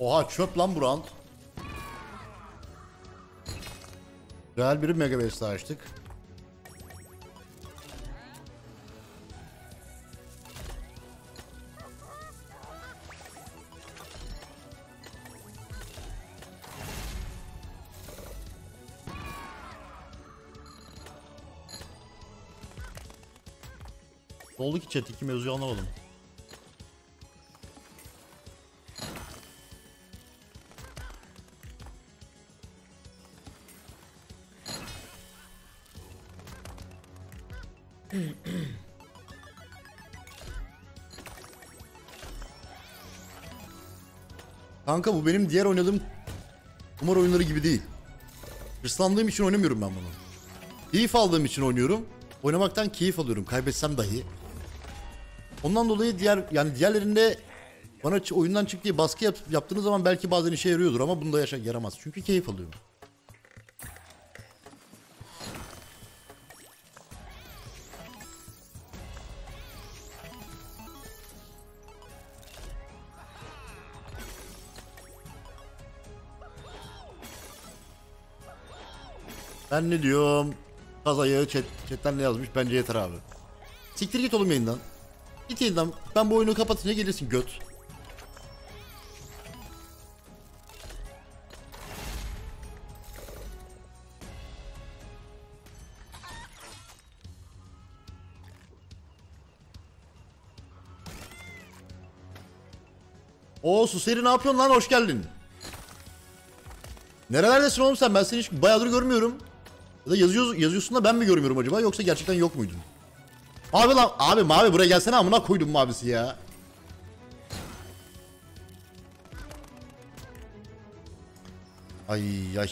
Oha çöp lan bu. Real bir mega base açtık. Ne oldu ki chat iki mevzuyu anlamadım. Kanka bu benim diğer oynadığım kumar oyunları gibi değil. Hırslandığım için oynamıyorum ben bunu. Keyif aldığım için oynuyorum. Oynamaktan keyif alıyorum. Kaybetsem dahi. Ondan dolayı diğer yani diğerlerinde bana oyundan çık diye baskı yap, yaptığınız zaman belki bazen işe yarıyordur ama bunda yaşa yaramaz. Çünkü keyif alıyorum. Ben ne diyorum? Kazayı chat, chatten ne yazmış? Bence yeter abi. Siktir git oğlum yayından. Git yayından. Ben bu oyunu kapatınca gelirsin göt. Oo Suseri ne yapıyorsun lan? Hoş geldin. Nerelerdesin oğlum sen? Ben seni hiç bayağıdır görmüyorum. Ya da yazıyor, yazıyorsun da ben mi görmüyorum acaba yoksa gerçekten yok muydun? Abi lan abi mavi buraya gelsene amına koydum mavisi ya. Ay ay.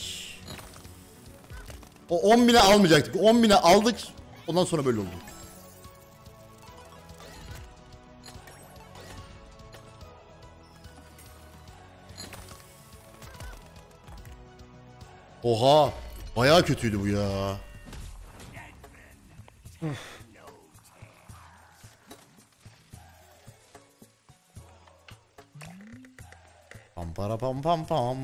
O 10 bine almayacaktık. 10 bine aldık. Ondan sonra böyle oldu. Oha. Bayağı kötüydü bu ya. Pam para pam pam pam.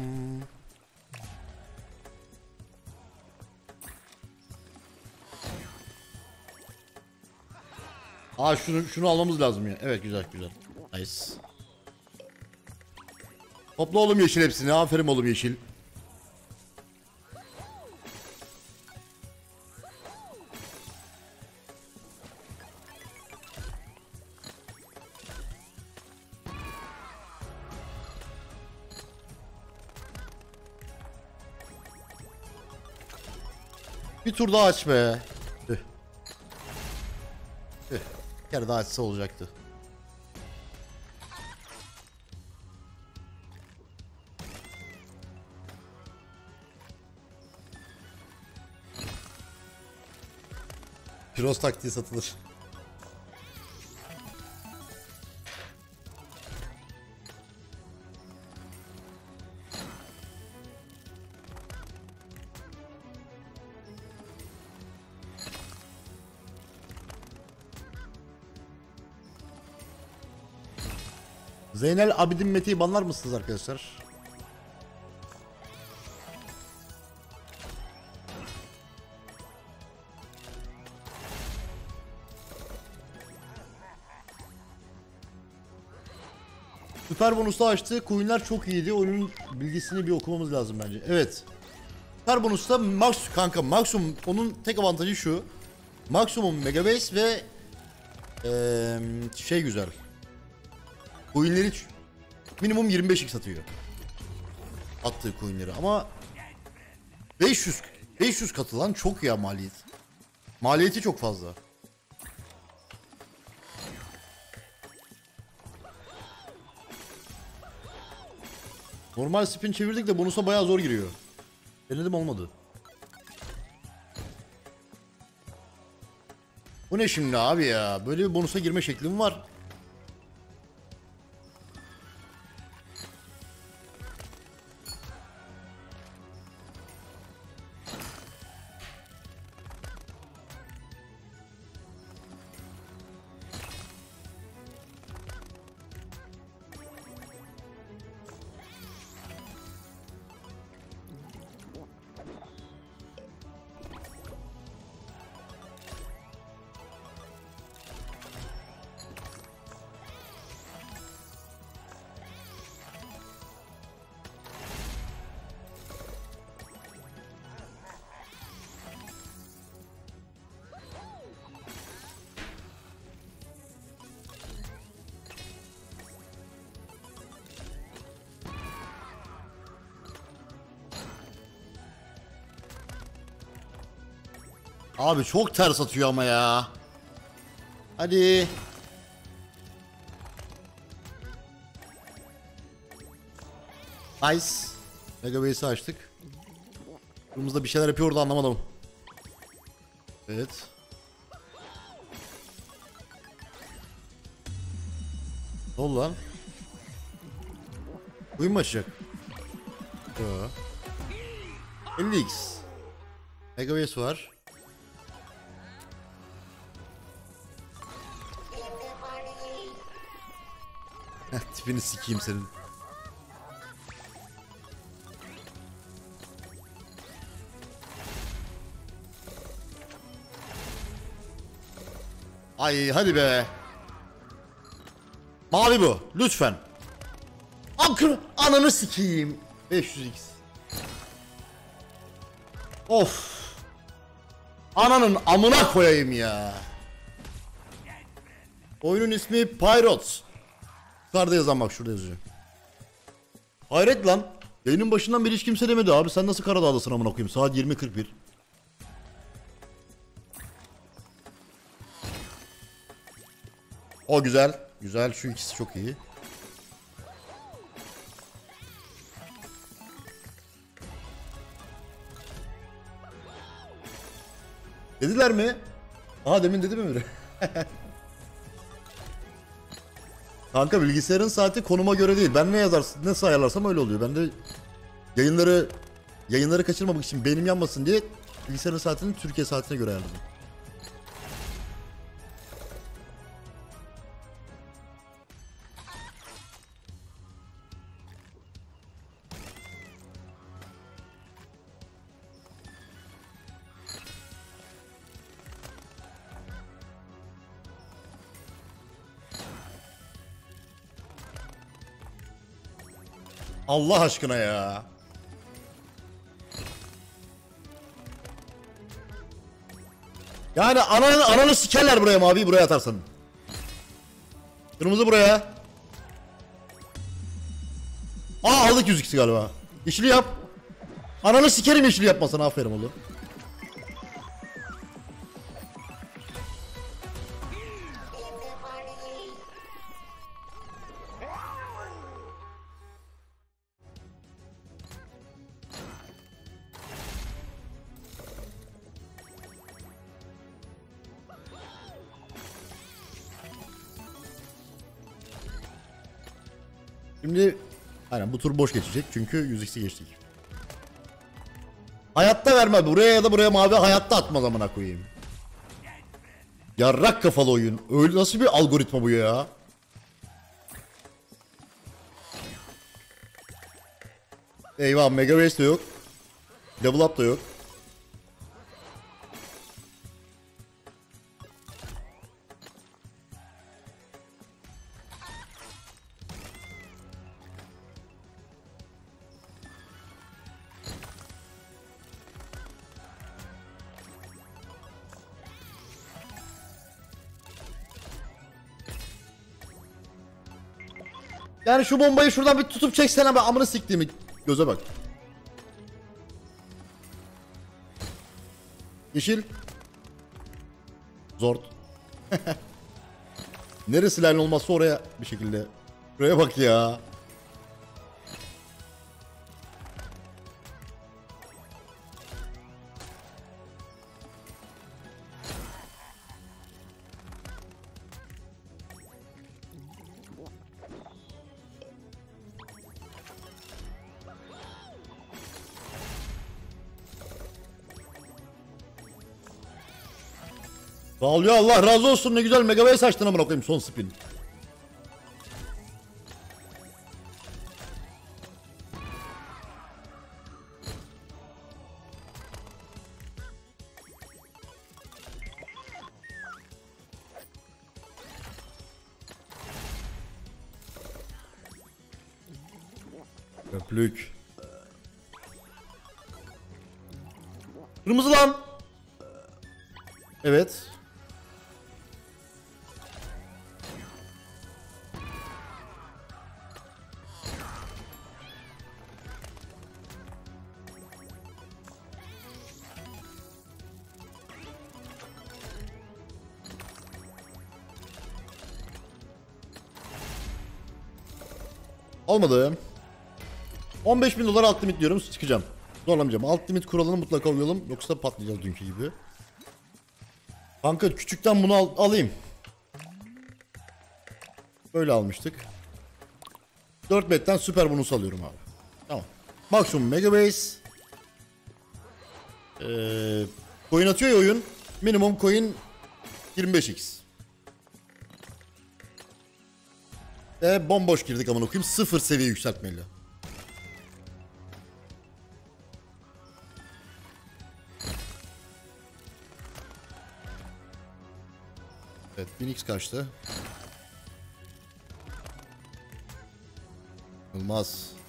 Aa şunu şunu almamız lazım ya. Evet güzel güzel. Nice. Topla oğlum yeşil hepsini. Aferin oğlum yeşil. Bir tur daha aç be. Tüh. Tüh. Bir kere daha açsa olacaktı. Piros taktiği satılır. Zeynel Abidin Mete'yi banlar mısınız arkadaşlar? Süper bonusla açtı. Coinler çok iyiydi. Oyunun bilgisini bir okumamız lazım bence. Evet. Süper bonusta max kanka maksimum onun tek avantajı şu. Maksimum megabase ve eee, şey güzel. Coinleri minimum 25x atıyor. Attığı coinleri ama 500 500 katı lan çok ya maliyet. Maliyeti çok fazla. Normal spin çevirdik de bonusa bayağı zor giriyor. Denedim olmadı. Bu ne şimdi abi ya? Böyle bir bonusa girme şeklim var. Abi çok ters atıyor ama ya. Hadi. Nice. Mega Base'i açtık. Kırmızıda bir şeyler yapıyor orada anlamadım. Evet. Ne oldu lan? Oyun mu açacak? Yo. 50x. Mega Base var. Tipini sikeyim senin. Ay hadi be. Mavi bu. Lütfen. Akır ananı sikeyim. 500x. Of. Ananın amına koyayım ya. Oyunun ismi Pirates. Yukarıda yazan bak şurada yazıyor. Hayret lan. Yayının başından beri hiç kimse demedi abi. Sen nasıl Karadağ'dasın amına koyayım? Saat 20.41. O güzel. Güzel. Şu ikisi çok iyi. Dediler mi? Aha demin dedi mi biri? (laughs) Kanka bilgisayarın saati konuma göre değil. Ben ne yazarsın, nasıl ayarlarsam öyle oluyor. Ben de yayınları yayınları kaçırmamak için benim yanmasın diye bilgisayarın saatini Türkiye saatine göre ayarladım. Allah aşkına ya. Yani ananı, ananı sikerler buraya mavi buraya atarsan. Kırmızı buraya. Aa aldık 100 galiba. Yeşili yap. Ananı sikerim yeşili yapmasana aferin oğlum. tur boş geçecek çünkü 100x'i geçtik. Hayatta verme buraya ya da buraya mavi hayatta atmaz amına koyayım. Yarrak kafalı oyun. Öyle nasıl bir algoritma bu ya? Eyvah Mega Race de yok. Level Up da yok. Yani şu bombayı şuradan bir tutup çeksene be amına siktiğimi göze bak. Yeşil. Zord. (laughs) Neresi lan olmazsa oraya bir şekilde. Buraya bak ya. Ya Allah razı olsun ne güzel megabay saçtın amına koyayım son spin. Köplük. Kırmızı lan. Evet. Olmadı. 15 bin dolar alt limit diyorum çıkacağım. Zorlamayacağım. Alt limit kuralını mutlaka uyalım yoksa patlayacağız dünkü gibi. Kanka küçükten bunu al- alayım. Böyle almıştık. 4 betten süper bonus alıyorum abi. Tamam. Maksimum mega base. Ee, coin atıyor ya oyun. Minimum coin 25x. E bomboş girdik aman okuyayım. Sıfır seviye yükseltmeyle. Evet 1000x kaçtı? Olmaz.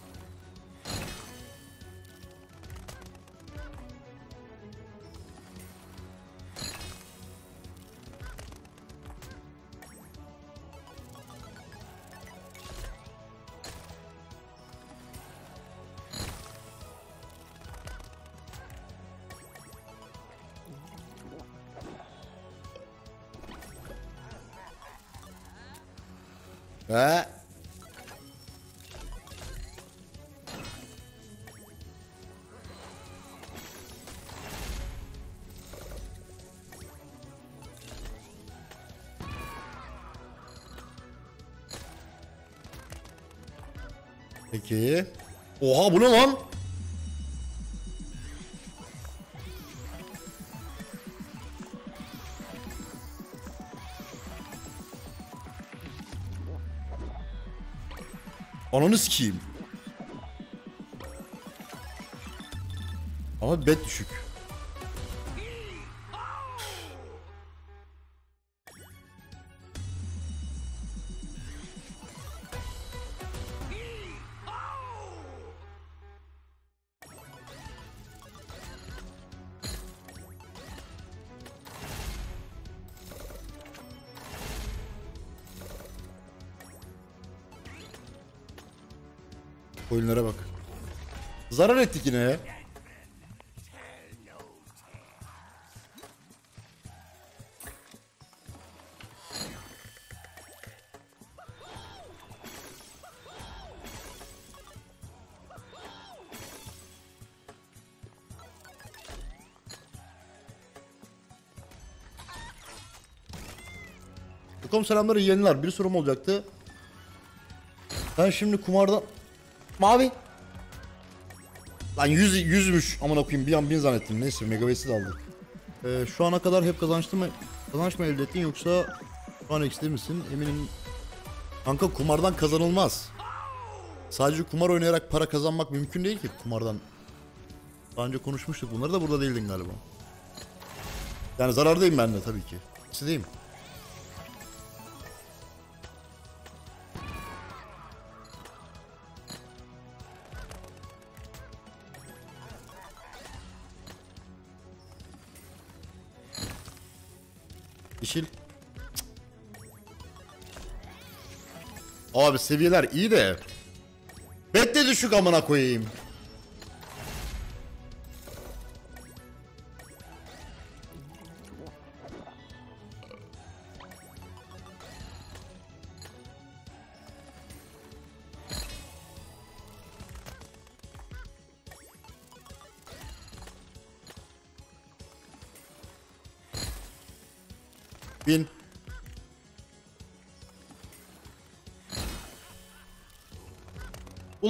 Ananı sikeyim. Ama bet düşük. Zarar ettik yine ya. Bakalım selamları yeniler. Bir sorum olacaktı. Ben şimdi kumarda... Mavi. Lan 100 yüzmüş aman okuyayım bir an bin zannettim. Neyse megabasiz aldık. Ee, şu ana kadar hep kazançlı mı kazanç mı elde ettin yoksa şu an eksi misin? Eminim. Kanka kumardan kazanılmaz. Sadece kumar oynayarak para kazanmak mümkün değil ki kumardan. Daha önce konuşmuştuk bunları da burada değildin galiba. Yani zarardayım ben de tabii ki. Sizeyim. Yeşil. Abi seviyeler iyi de. Bet de düşük amına koyayım.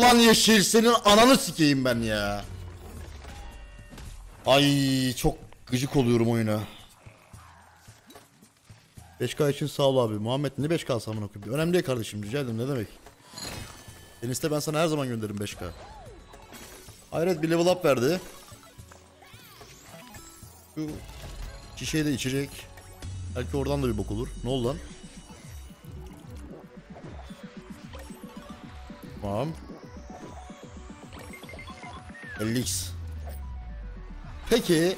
Ulan yeşil senin ananı sikeyim ben ya. Ay çok gıcık oluyorum oyuna. 5K için sağ ol abi. Muhammed ne 5K samına koyayım. Önemli değil kardeşim rica ederim ne demek. Deniz'de ben sana her zaman gönderirim 5K. Hayret bir level up verdi. Şu şişeyi de içecek. Belki oradan da bir bok olur. Ne oldu lan? Tamam. 50x. Peki.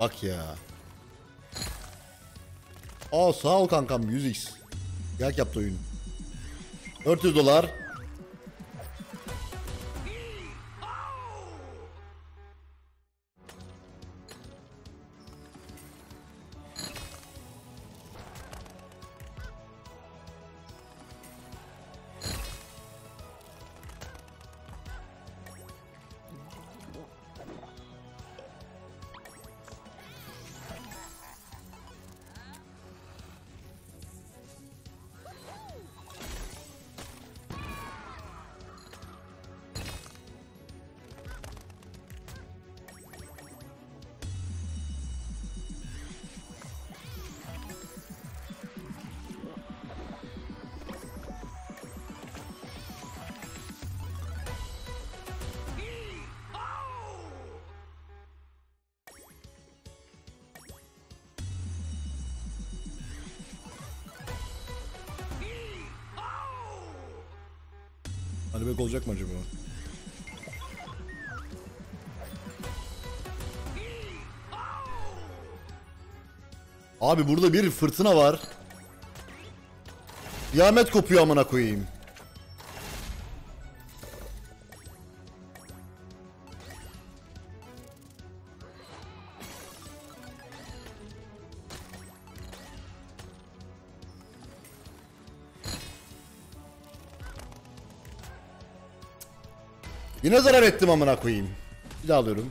Bak ya. Aa sağ ol kankam 100x. Yak yaptı oyun. 400 dolar. Abi burada bir fırtına var. Kıyamet kopuyor amına koyayım. Yine zarar ettim amına koyayım. Bir daha alıyorum.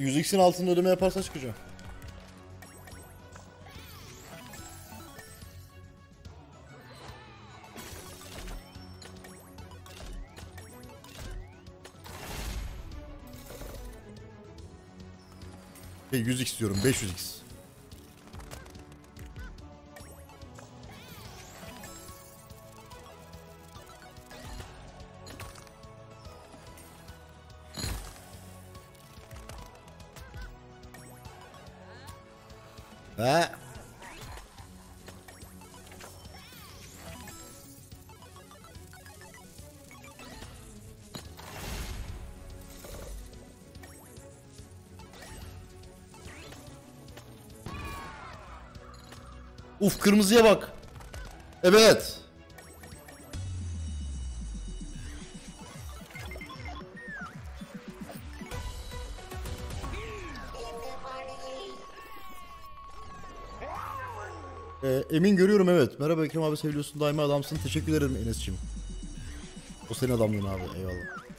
%100'in altında ödeme yaparsa çıkacağım. Şey 100x diyorum 500x. Uf kırmızıya bak. Evet. Ee, Emin görüyorum evet. Merhaba Ekrem abi seviyorsun daima adamsın. Teşekkür ederim Enes'cim. O senin adamlığın abi eyvallah.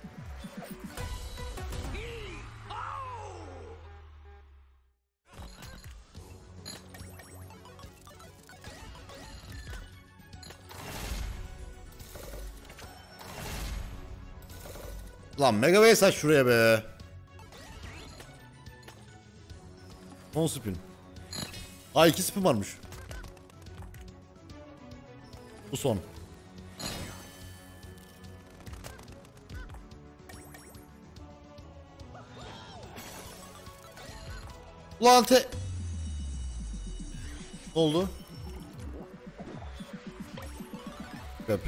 Lan Mega Base aç şuraya be. Son spin. Aa iki spin varmış. Bu son. Ulan te... Ne oldu? Yap.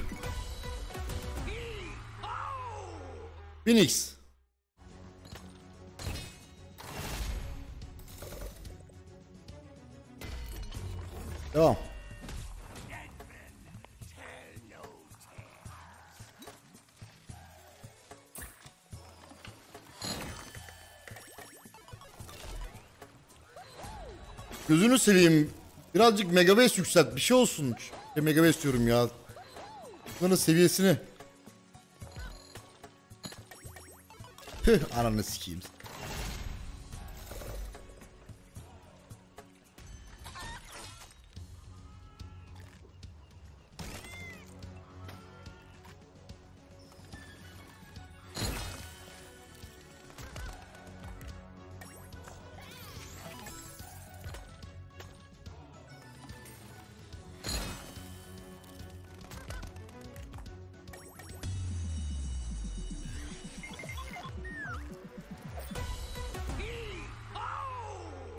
Phoenix. Devam. Gözünü seveyim. Birazcık Megabase yükselt. Bir şey olsun. İşte Megabase diyorum ya. Bunların seviyesini. Ananı sikeyim.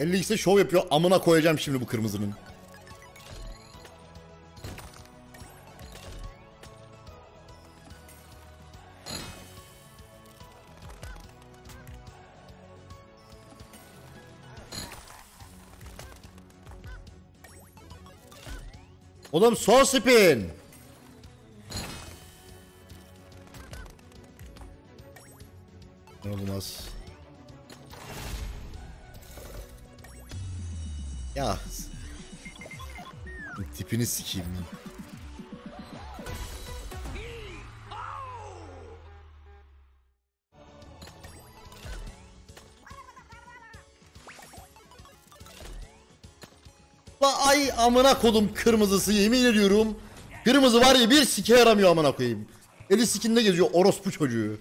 Elli ise şov yapıyor. Amına koyacağım şimdi bu kırmızının. Oğlum son spin. Tipini sikeyim ay amına kodum kırmızısı yemin ediyorum. Kırmızı var ya bir sike yaramıyor amına koyayım. Eli sikinde geziyor orospu çocuğu.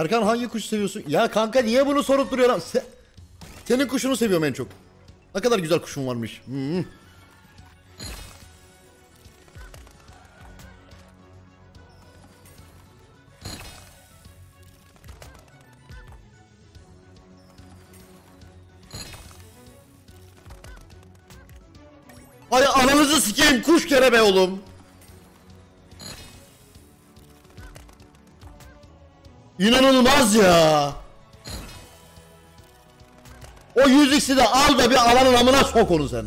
Erkan hangi kuşu seviyorsun? Ya kanka niye bunu sorup duruyorsun? Se- Senin kuşunu seviyorum en çok. Ne kadar güzel kuşun varmış. Hmm. İnanılmaz ya. O 100x'i de al da bir alanın amına sok onu sen.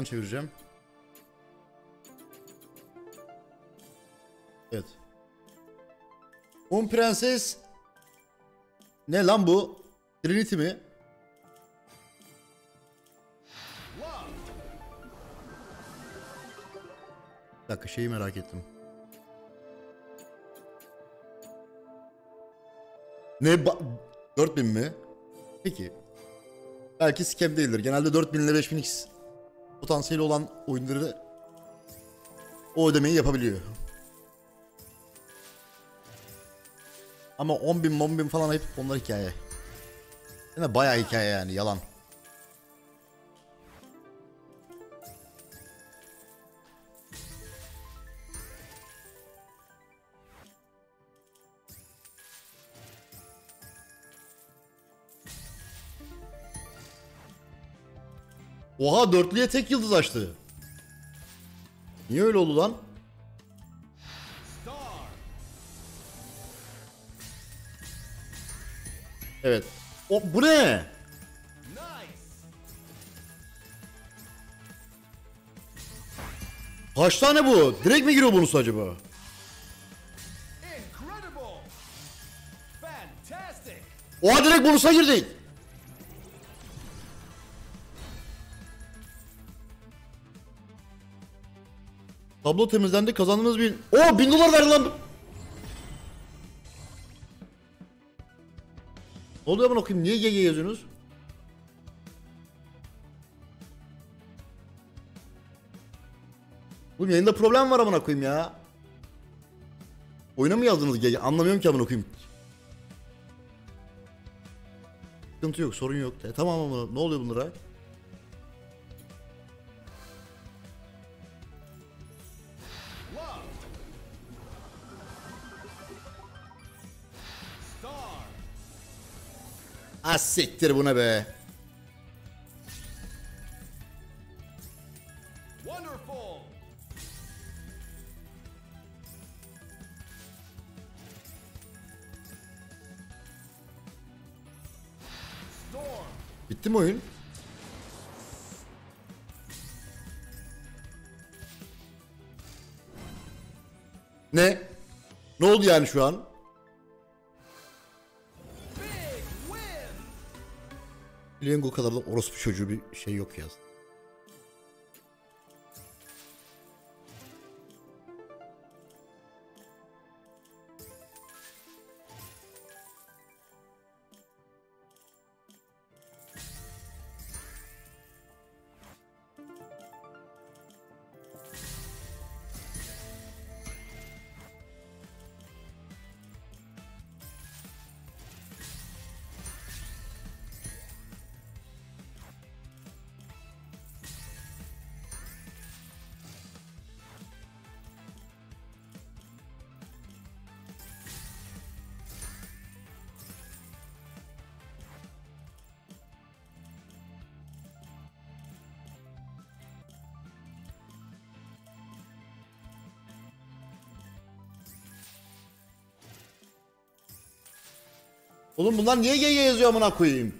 20 dolardan çevireceğim. Evet. Un Prenses... Ne lan bu? Trinity mi? Bir dakika şeyi merak ettim. Ne ba 4000 mi? Peki. Belki scam değildir. Genelde 4000 ile 5000x potansiyeli olan oyunları o ödemeyi yapabiliyor. Ama 10 bin 10 bin falan hep onlar hikaye. Yine bayağı hikaye yani yalan. Oha dörtlüye tek yıldız açtı. Niye öyle oldu lan? Evet. O bu ne? Kaç tane bu? Direkt mi giriyor bonus acaba? Oha direkt bonusa girdik. Tablo temizlendi kazandığınız bin. Oo bin dolar verdi lan. Ne oluyor ben okuyayım? Niye GG yazıyorsunuz? Oğlum yayında problem var amına koyayım ya. Oyuna mı yazdınız GG? Anlamıyorum ki amına koyayım. Sıkıntı yok, sorun yok. E, tamam ama ne oluyor bunlara? Siktir buna be. Bitti mi oyun? Ne? Ne oldu yani şu an? Lengo kadar da orospu çocuğu bir şey yok ya. Oğlum bunlar niye GG yazıyor amına koyayım?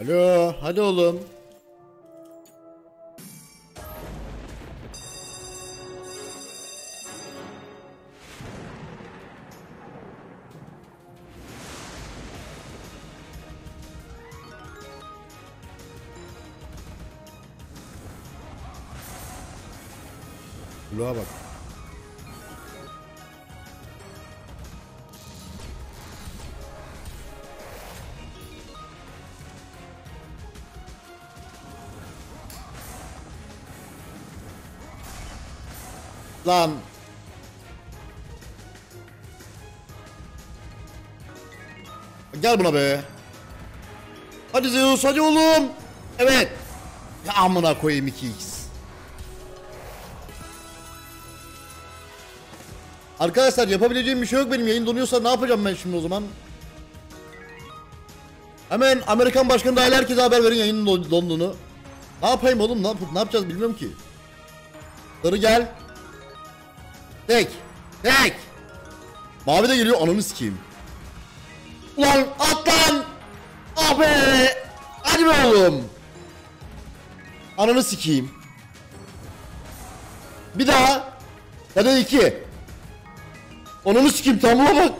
Alo, hadi oğlum. Lan. Gel buna be. Hadi Zeus hadi oğlum. Evet. Ya amına koyayım 2x. Arkadaşlar yapabileceğim bir şey yok benim. Yayın donuyorsa ne yapacağım ben şimdi o zaman? Hemen Amerikan başkanı dahil herkese haber verin yayının don- donduğunu. Ne yapayım oğlum? Ne, yap- ne yapacağız bilmiyorum ki. Sarı gel. Tek. Tek. Mavi de geliyor ananı sikeyim. Ulan at lan. Ah. Hadi be oğlum. Ananı sikeyim. Bir daha. Ya da iki. Ananı sikeyim tamam bak.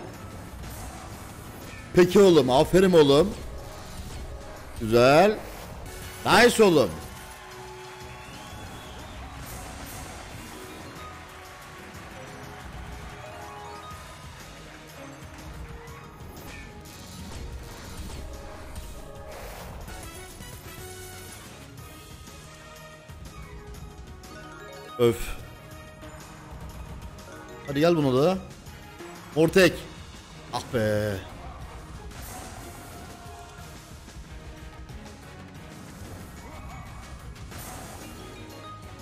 Peki oğlum aferin oğlum. Güzel. Nice oğlum. Öf. Hadi gel buna da. Ortek. Ah be.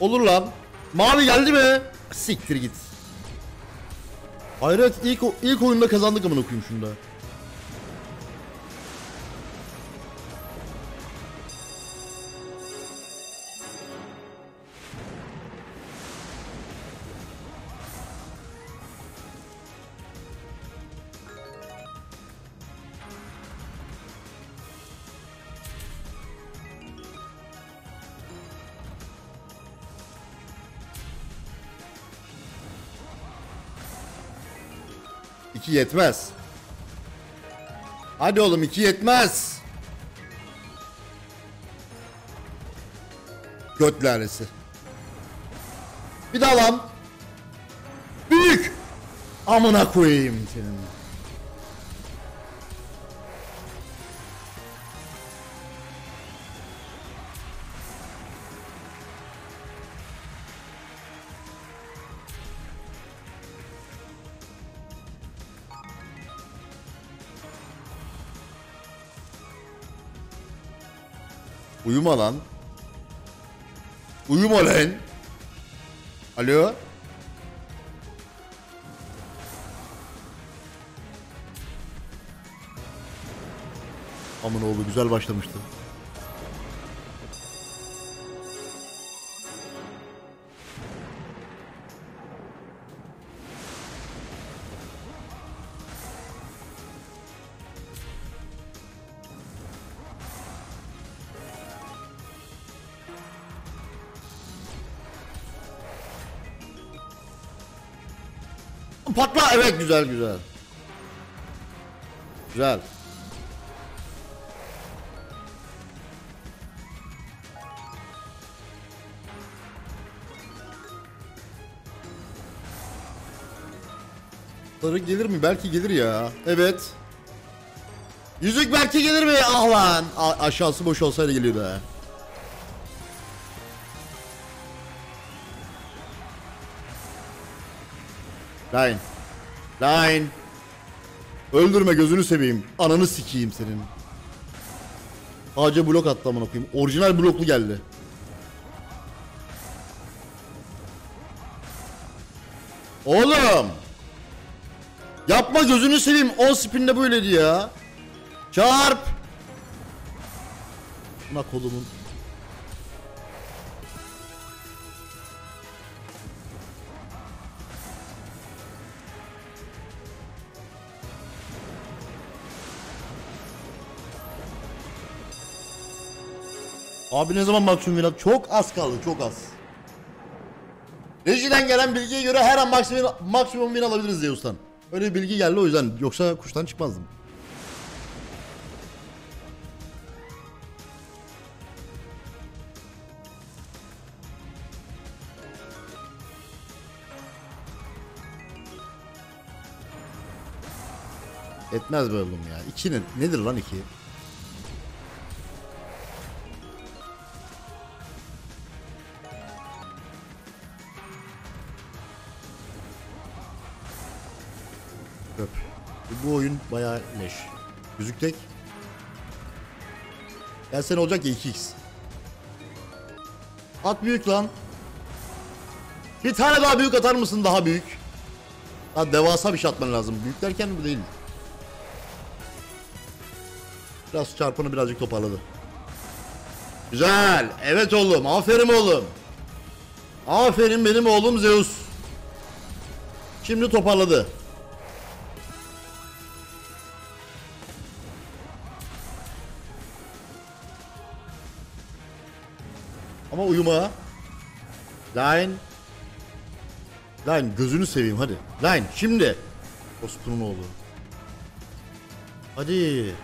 Olur lan. Mavi geldi mi? Siktir git. Hayret ilk ilk oyunda kazandık amına koyayım şunda. İki yetmez. Hadi oğlum iki yetmez. Göt lanesi. Bir daha lan. Büyük. Amına koyayım senin. Uyuma lan. Uyuma lan. Alo. Aman oğlu güzel başlamıştı. Evet güzel güzel. Güzel. Sarı gelir mi? Belki gelir ya. Evet. Yüzük belki gelir mi? Ah lan. A- aşağısı boş olsaydı geliyordu ha. Line. Öldürme gözünü seveyim. Ananı sikeyim senin. Ağaca blok attı amına koyayım. Orijinal bloklu geldi. Oğlum. Yapma gözünü seveyim. 10 spinde böyleydi ya. Çarp. Buna kolumun. Abi ne zaman maksimum win Çok az kaldı çok az. Rejiden gelen bilgiye göre her an maksimum, maksimum win alabiliriz diye ustan. Öyle bir bilgi geldi o yüzden yoksa kuştan çıkmazdım. Etmez böyle ya. 2 ne, nedir lan 2? Bayağı leş. Yüzük tek. Gelsene olacak ya 2x. At büyük lan. Bir tane daha büyük atar mısın daha büyük? Daha devasa bir şey atman lazım. Büyük derken bu değil. Biraz çarpanı birazcık toparladı. Güzel. Evet oğlum. Aferin oğlum. Aferin benim oğlum Zeus. Şimdi toparladı. Uyuma. Line. Line gözünü seveyim hadi. Line şimdi. Osman'ın oğlu. Hadi.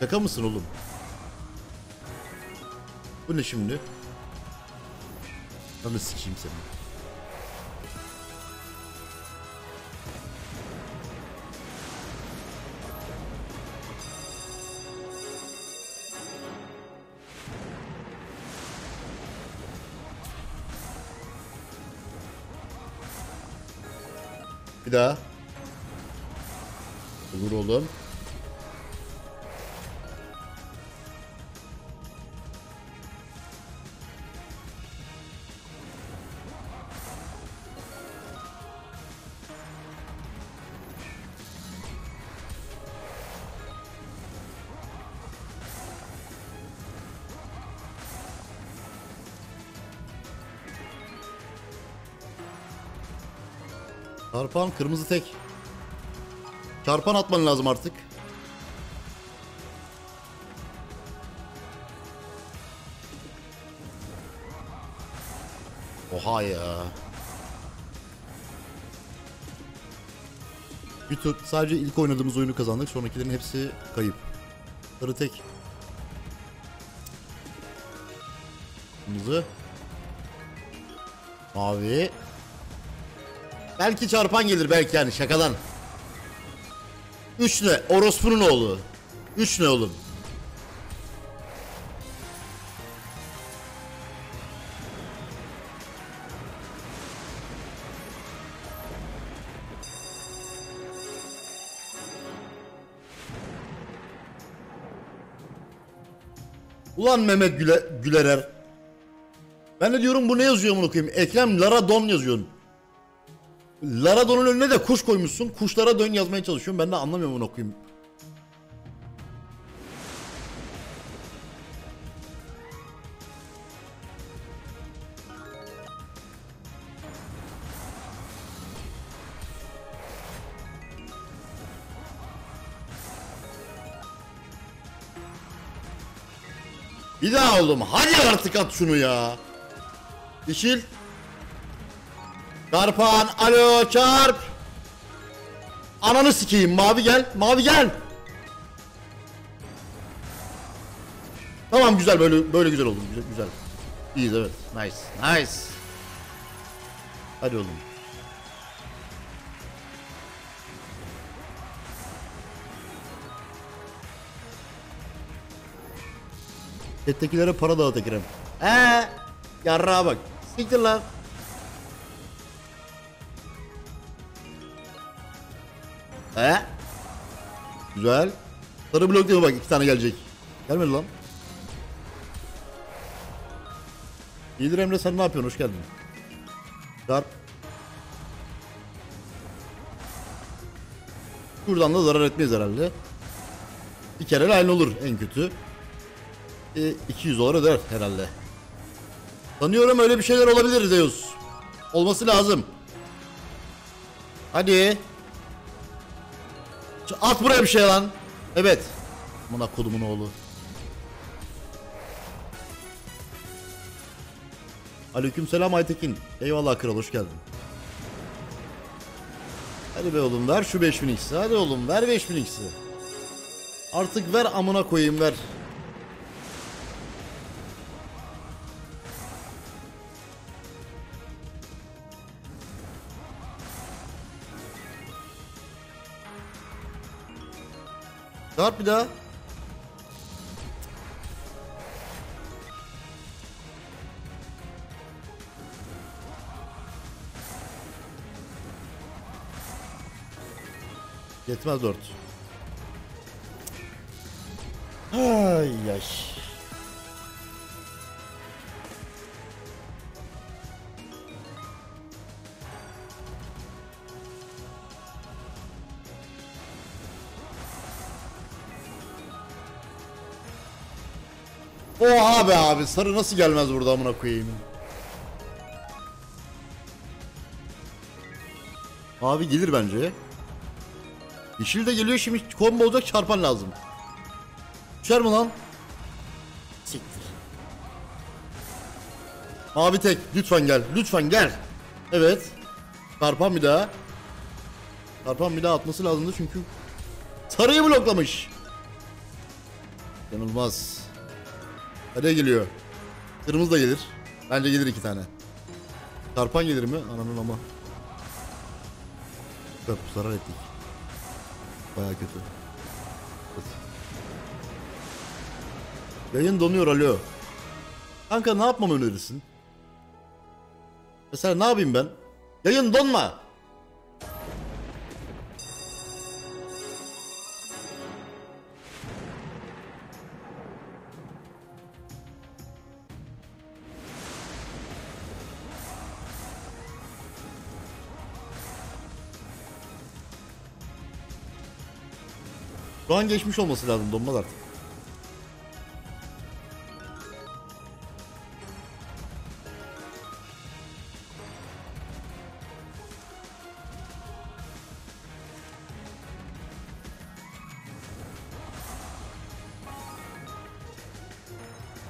Şaka mısın oğlum? Bu ne şimdi? Ben de sikeyim seni. Bir daha. Olur oğlum. Çarpan kırmızı tek. Çarpan atman lazım artık. Oha ya. Bir tur sadece ilk oynadığımız oyunu kazandık. Sonrakilerin hepsi kayıp. Sarı tek. Kırmızı. Mavi. Belki çarpan gelir belki yani şakadan. Üç ne? Orospu'nun oğlu. Üç ne oğlum? Ulan Mehmet Güle, Gülerer. Ben de diyorum bu ne yazıyor bunu okuyayım. Ekrem Laradon yazıyorsun. Laradon'un önüne de kuş koymuşsun. Kuşlara dön yazmaya çalışıyorum. Ben de anlamıyorum bunu okuyayım. Bir daha oğlum. Hadi artık at şunu ya. Yeşil. Çarpan, alo çarp. Ananı sikeyim mavi gel, mavi gel. Tamam güzel böyle böyle güzel oldu güzel güzel. İyiyiz evet. Nice. Nice. Hadi oğlum. Chat'tekilere para dağıt Ekrem. Eee yarrağa bak. Siktir lan. Güzel. Sarı blok diyor bak iki tane gelecek. Gelmedi lan. İyidir Emre sen ne yapıyorsun? Hoş geldin. Çarp. Buradan da zarar etmeyiz herhalde. Bir kere line olur en kötü. E, 200 dolar öder herhalde. Sanıyorum öyle bir şeyler olabilir Zeus. Olması lazım. Hadi. At buraya bir şey lan. Evet. Buna kodumun oğlu. Aleyküm selam Aytekin. Eyvallah kral hoş geldin. Hadi be oğlum ver şu 5000 x'i. Hadi oğlum ver 5000 x'i. Artık ver amına koyayım ver. Çarp bir daha. Yetmez dört. Ay ay. Oha be abi sarı nasıl gelmez burada amına koyayım. Abi gelir bence. Yeşil de geliyor şimdi combo olacak çarpan lazım. Düşer mi lan? Siktir. Abi tek lütfen gel lütfen gel. Evet. Çarpan bir daha. Çarpan bir daha atması lazımdı çünkü sarıyı bloklamış. Yanılmaz. Hadi geliyor. Kırmızı da gelir. Bence gelir iki tane. Çarpan gelir mi? Ananın ama. Yok zarar ettik. Baya kötü. Yayın donuyor alo. Kanka ne yapmamı önerirsin? Mesela ne yapayım ben? Yayın donma. Şu an geçmiş olması lazım donmaz artık.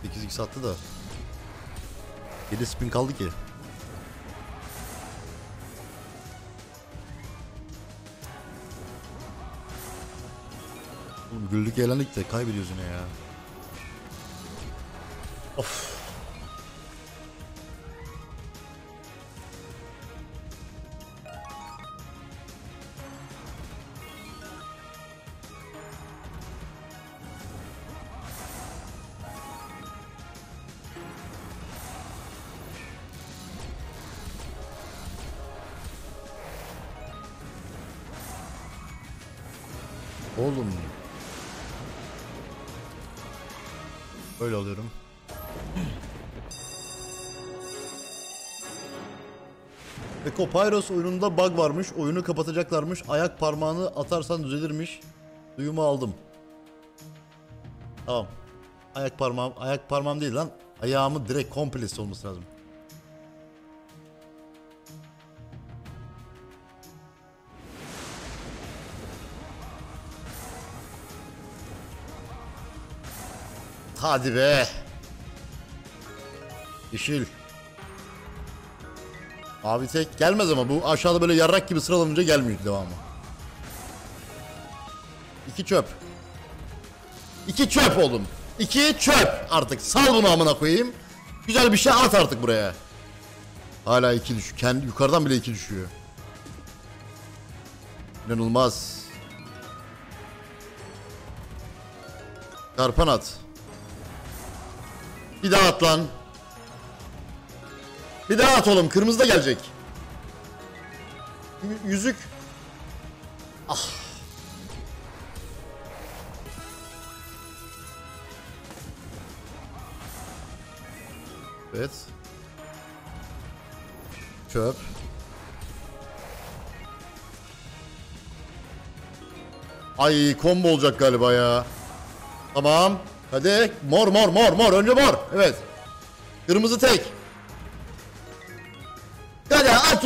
Sekiz x attı da. 7 spin kaldı ki. Güldük eğlendik de kaybediyoruz yine ya. Pyros oyununda bug varmış. Oyunu kapatacaklarmış. Ayak parmağını atarsan düzelirmiş. Duyumu aldım. Tamam. Ayak parmağım, ayak parmağım değil lan. Ayağımı direkt komplesi olması lazım. Hadi be. Yeşil. Abi tek gelmez ama bu aşağıda böyle yarrak gibi sıralanınca gelmiyor devamı. İki çöp. İki çöp oğlum. İki çöp artık. Sal bunu amına koyayım. Güzel bir şey at artık buraya. Hala iki düşüyor. Kendi yukarıdan bile iki düşüyor. İnanılmaz. Karpan at. Bir daha at lan. Bir daha at oğlum. Kırmızı da gelecek. Y- yüzük. Ah. Evet. Çöp. Ay combo olacak galiba ya. Tamam. Hadi mor mor mor mor önce mor. Evet. Kırmızı tek.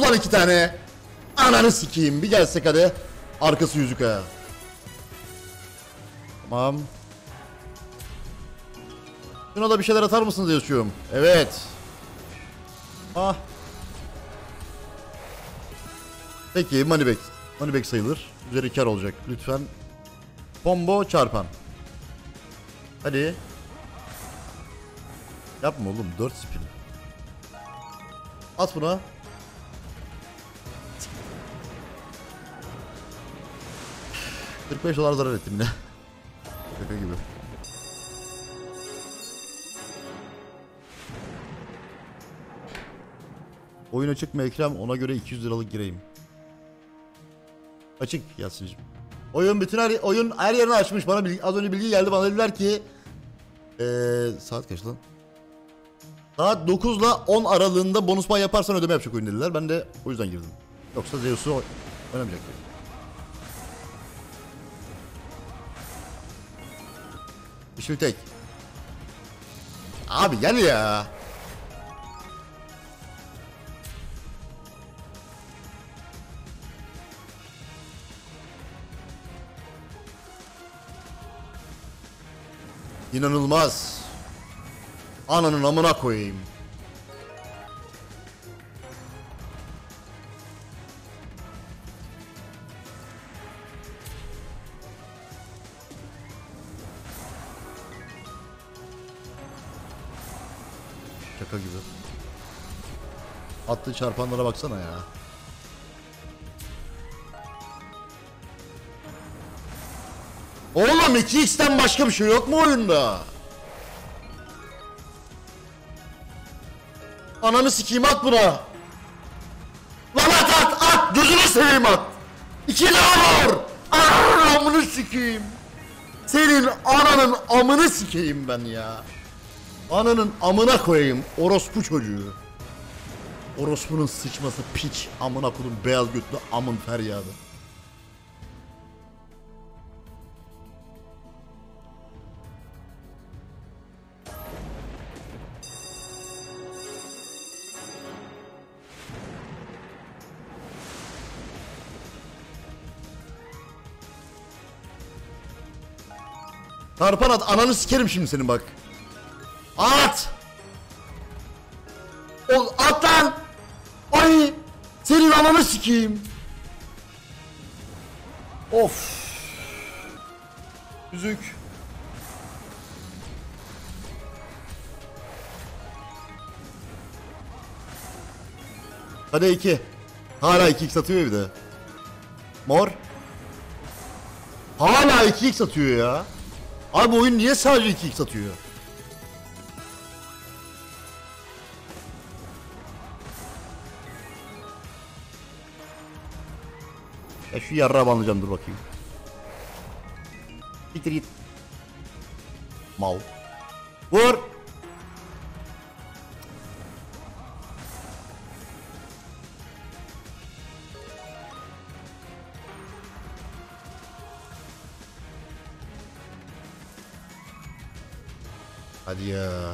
Ulan iki tane. Ananı sikeyim bir gelsek hadi. Arkası yüzük ha. Tamam. Şuna da bir şeyler atar mısınız yaşıyorum. Evet. Ah. Peki moneyback. Moneyback sayılır. Üzeri kar olacak. Lütfen. Combo çarpan. Hadi. Yapma oğlum 4 spin. At buna. ...45 dolar zarar ettim yine. Şaka gibi. Oyun açık mı Ekrem? Ona göre 200 liralık gireyim. Açık Yasin'cim. Oyun bütün her oyun her yerini açmış. Bana bilgi, az önce bilgi geldi. Bana dediler ki ee, saat kaç lan? Saat 9 ile 10 aralığında bonus pay yaparsan ödeme yapacak oyun dediler. Ben de o yüzden girdim. Yoksa Zeus'u oy- oynamayacak. Yeşil tek. Abi gel ya. İnanılmaz. Ananın amına koyayım. Attığı çarpanlara baksana ya. Oğlum 2x'ten başka bir şey yok mu oyunda? Ananı sikeyim at buna. Lan at at at gözünü seveyim at. İki daha vur. Ananın amını sikeyim. Senin ananın amını sikeyim ben ya. Ananın amına koyayım orospu çocuğu. Orospunun sıçması piç amına kodum beyaz götlü amın feryadı. Tarpan at ananı sikerim şimdi senin bak. Ananı sikeyim. Of. Üzük. Hadi iki. Hala 2x atıyor bir de. Mor. Hala 2x atıyor ya. Abi bu oyun niye sadece 2x atıyor? Ya şu yarrağı banlayacağım dur bakayım. Siktir git. Mal. Vur. Hadi ya.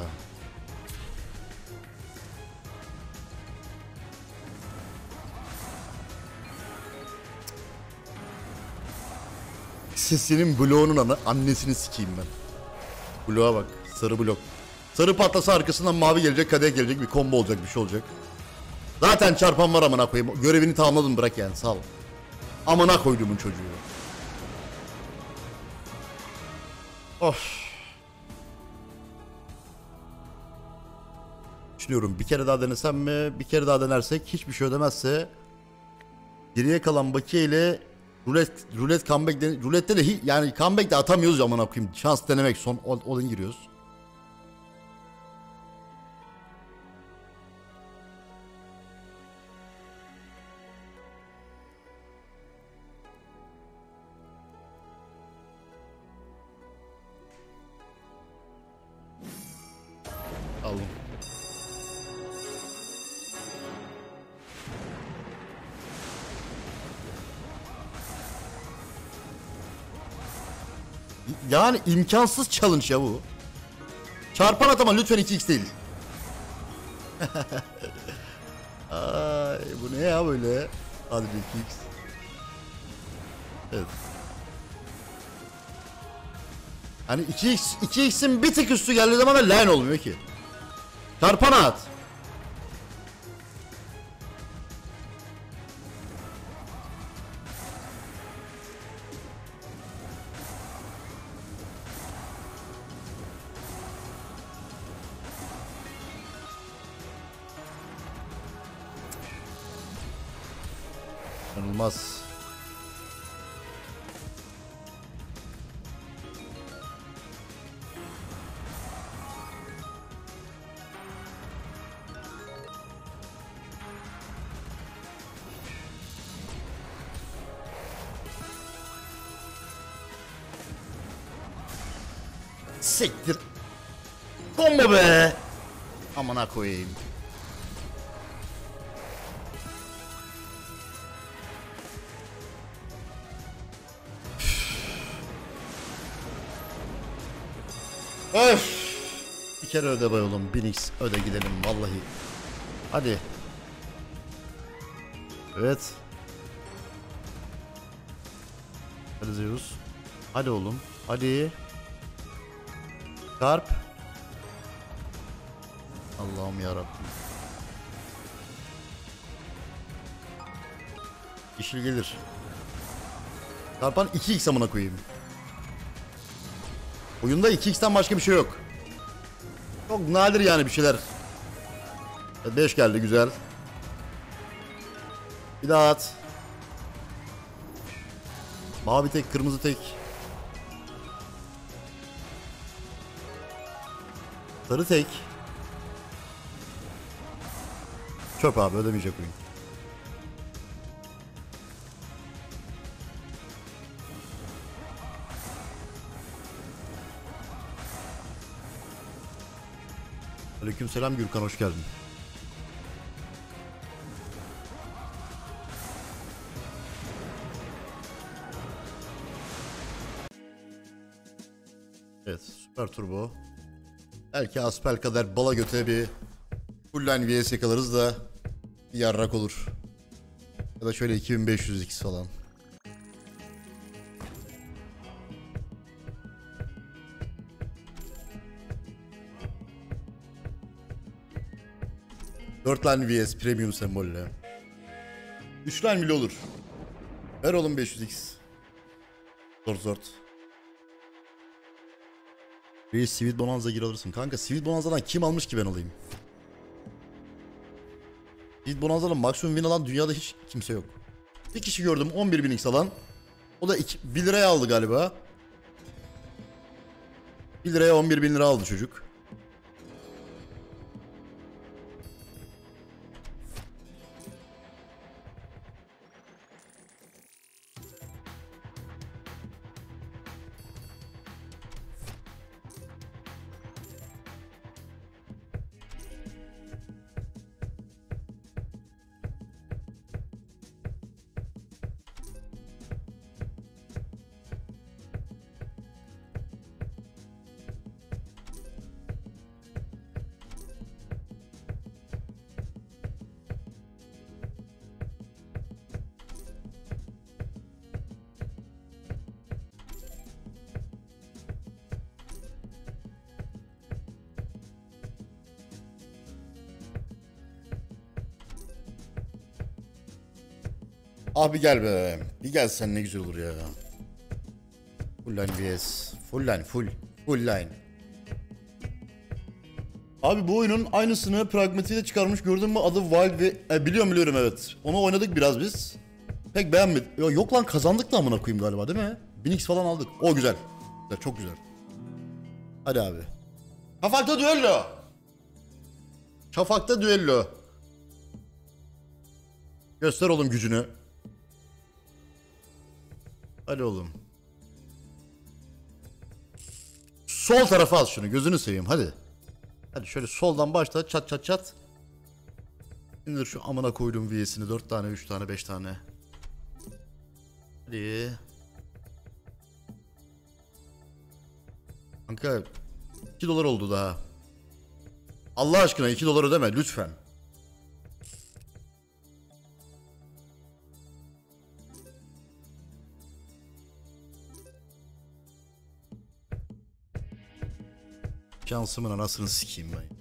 Sesinin bloğunun ana, annesini sikeyim ben. Bloğa bak. Sarı blok. Sarı patlasa arkasından mavi gelecek, kadeh gelecek, bir combo olacak, bir şey olacak. Zaten çarpan var amına koyayım. Görevini tamamladım bırak yani sal. Amına koyduğumun çocuğu. Of. Düşünüyorum bir kere daha denesem mi? Bir kere daha denersek hiçbir şey ödemezse geriye kalan bakiye ile rulet rulet comeback de, rulette de yani comeback de atamıyoruz amına koyayım. Şans denemek son all, all in giriyoruz. Yani imkansız challenge ya bu. Çarpan atama lütfen 2x değil. (laughs) Ay bu ne ya böyle? Hadi bir 2x. Evet. Hani 2x 2x'in bir tık üstü geldiği zaman da line olmuyor ki. Çarpan at. Koyayım. Öf. kere öde be oğlum. 1000x öde gidelim vallahi. Hadi. Evet. Hadi Zeus. Hadi oğlum. Hadi. Karp. Allah'ım yarabbim. Yeşil gelir. Karpan 2x amına koyayım. Oyunda 2x'ten başka bir şey yok. Çok nadir yani bir şeyler. 5 geldi güzel. Bir daha at. Mavi tek, kırmızı tek. Sarı tek. Çöp abi ödemeyecek oyun. Aleykümselam Gürkan hoş geldin. Evet süper turbo. Belki Aspel kadar bala göte bir full line VS yakalarız da yarrak olur. Ya da şöyle 2500x falan. Dört line VS premium sembolle. 3 line bile olur. Ver oğlum 500x. Zort zort. Reis Sweet Bonanza gir alırsın. Kanka Sweet Bonanza'dan kim almış ki ben alayım? Sweet Bonanza'dan maksimum win alan dünyada hiç kimse yok. Bir kişi gördüm 11 bin x alan. O da 2, 1 liraya aldı galiba. 1 liraya 11 bin lira aldı çocuk. Abi gel be. Bir gelsen ne güzel olur ya. Full line vs. Full line full. Full line. Abi bu oyunun aynısını pragmatiğe çıkarmış gördün mü? Adı Wild ve... E, biliyorum biliyorum evet. Onu oynadık biraz biz. Pek beğenmedim. Ya, yok lan kazandık da amına koyayım galiba değil mi? 1000x falan aldık. O güzel. Güzel çok güzel. Hadi abi. Şafak'ta düello. Şafak'ta düello. Göster oğlum gücünü. Hadi oğlum. Sol tarafa al şunu gözünü seveyim hadi. Hadi şöyle soldan başla çat çat çat. İndir şu amına koyduğum V'sini 4 tane 3 tane 5 tane. Hadi. Kanka 2 dolar oldu daha. Allah aşkına 2 dolar ödeme lütfen. Şansımın anasını sikeyim ben.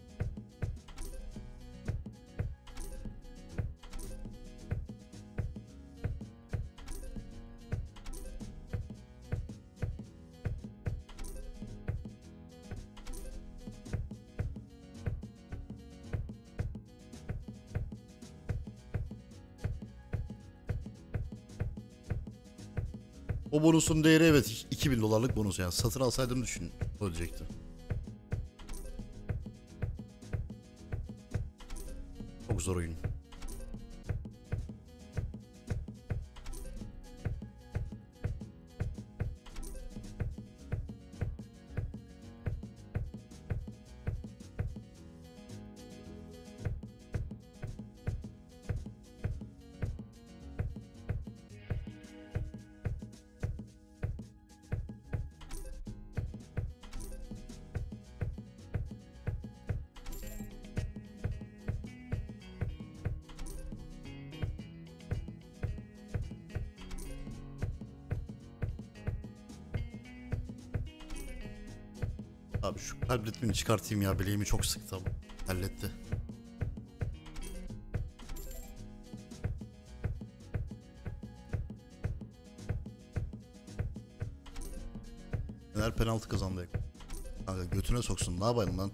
O bonusun değeri evet 2000 dolarlık bonus yani satın alsaydım düşün ödeyecektim. Zor oyun. Şu kalp ritmini çıkartayım ya. Bileğimi çok sıktı ama. Halletti. Neler penaltı kazandı. Kanka götüne soksun. Ne yapalım lan?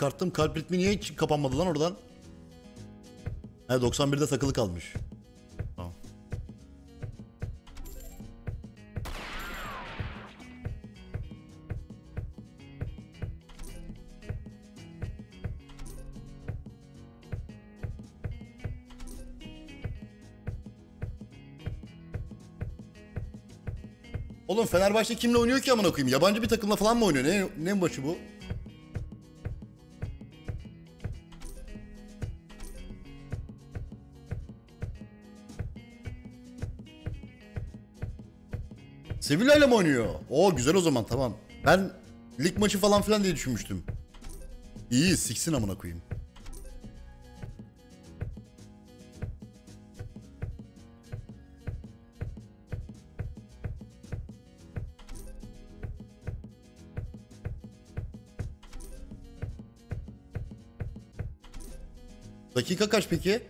Çıkarttım kalp ritmi niye hiç kapanmadı lan oradan? He 91'de takılı kalmış. Tamam. Oğlum Fenerbahçe kimle oynuyor ki amına koyayım? Yabancı bir takımla falan mı oynuyor? Ne ne maçı bu? Sevilla ile mi oynuyor? Oo güzel o zaman tamam. Ben lig maçı falan filan diye düşünmüştüm. İyi siksin amına koyayım. Dakika kaç peki?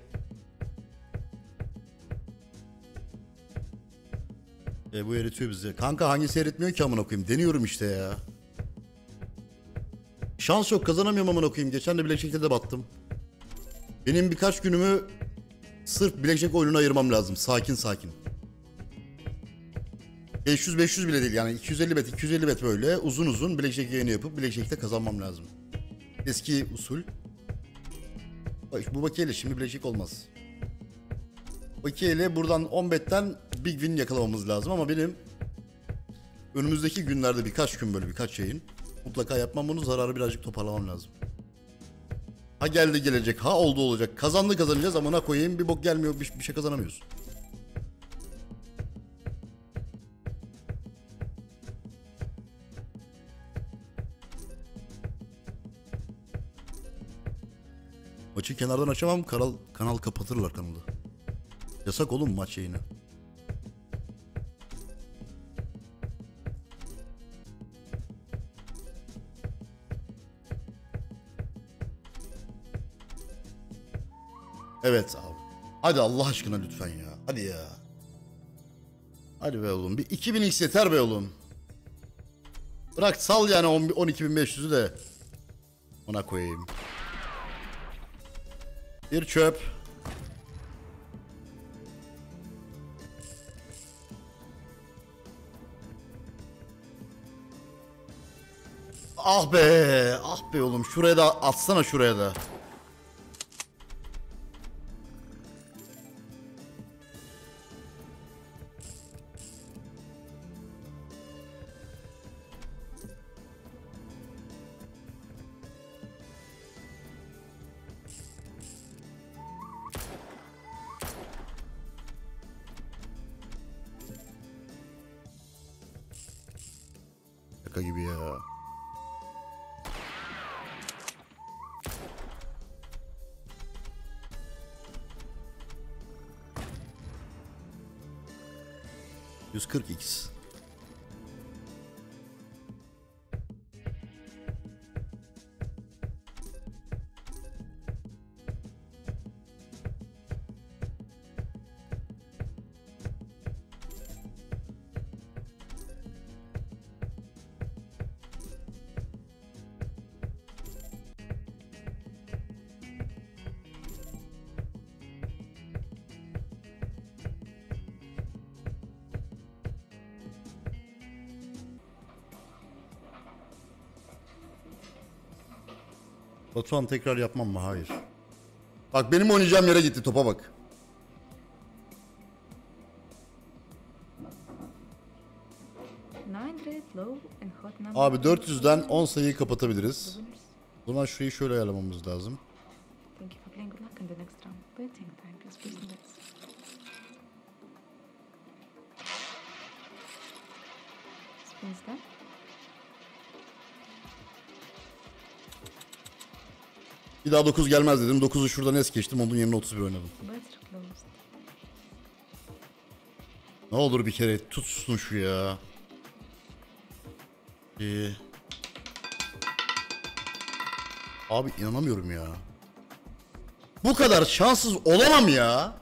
Bu eritiyor bizi. Kanka hangisi eritmiyor ki amına koyayım? Deniyorum işte ya. Şans yok kazanamıyorum amına koyayım. Geçen de Blackjack'te de battım. Benim birkaç günümü sırf Blackjack oyununa ayırmam lazım. Sakin sakin. 500-500 bile değil yani 250 bet 250 bet böyle uzun uzun Blackjack yayını yapıp Blackjack'te kazanmam lazım. Eski usul. Bak bu bakiyeyle şimdi Blackjack olmaz. Bakiyeyle buradan 10 betten big win yakalamamız lazım ama benim önümüzdeki günlerde birkaç gün böyle birkaç yayın mutlaka yapmam bunu zararı birazcık toparlamam lazım. Ha geldi gelecek, ha oldu olacak. Kazandı kazanacağız ama ne koyayım bir bok gelmiyor bir, bir şey kazanamıyoruz. Maçı kenardan açamam. Kanal, kanal kapatırlar kanalı. Yasak oğlum maç yayını. Evet abi. Hadi Allah aşkına lütfen ya. Hadi ya. Hadi be oğlum. Bir 2000 x yeter be oğlum. Bırak sal yani 10 12500'ü de. Ona koyayım. Bir çöp. Ah be, ah be oğlum. Şuraya da atsana şuraya da. Batuhan tekrar yapmam mı? Hayır. Bak benim oynayacağım yere gitti topa bak. Abi 400'den 10 sayıyı kapatabiliriz. O zaman şurayı şöyle ayarlamamız lazım. Bir daha 9 gelmez dedim. 9'u şuradan es geçtim. Onun yerine 31 oynadım. Ne olur bir kere tutsun şu ya. Ee... Abi inanamıyorum ya. Bu kadar şanssız olamam ya.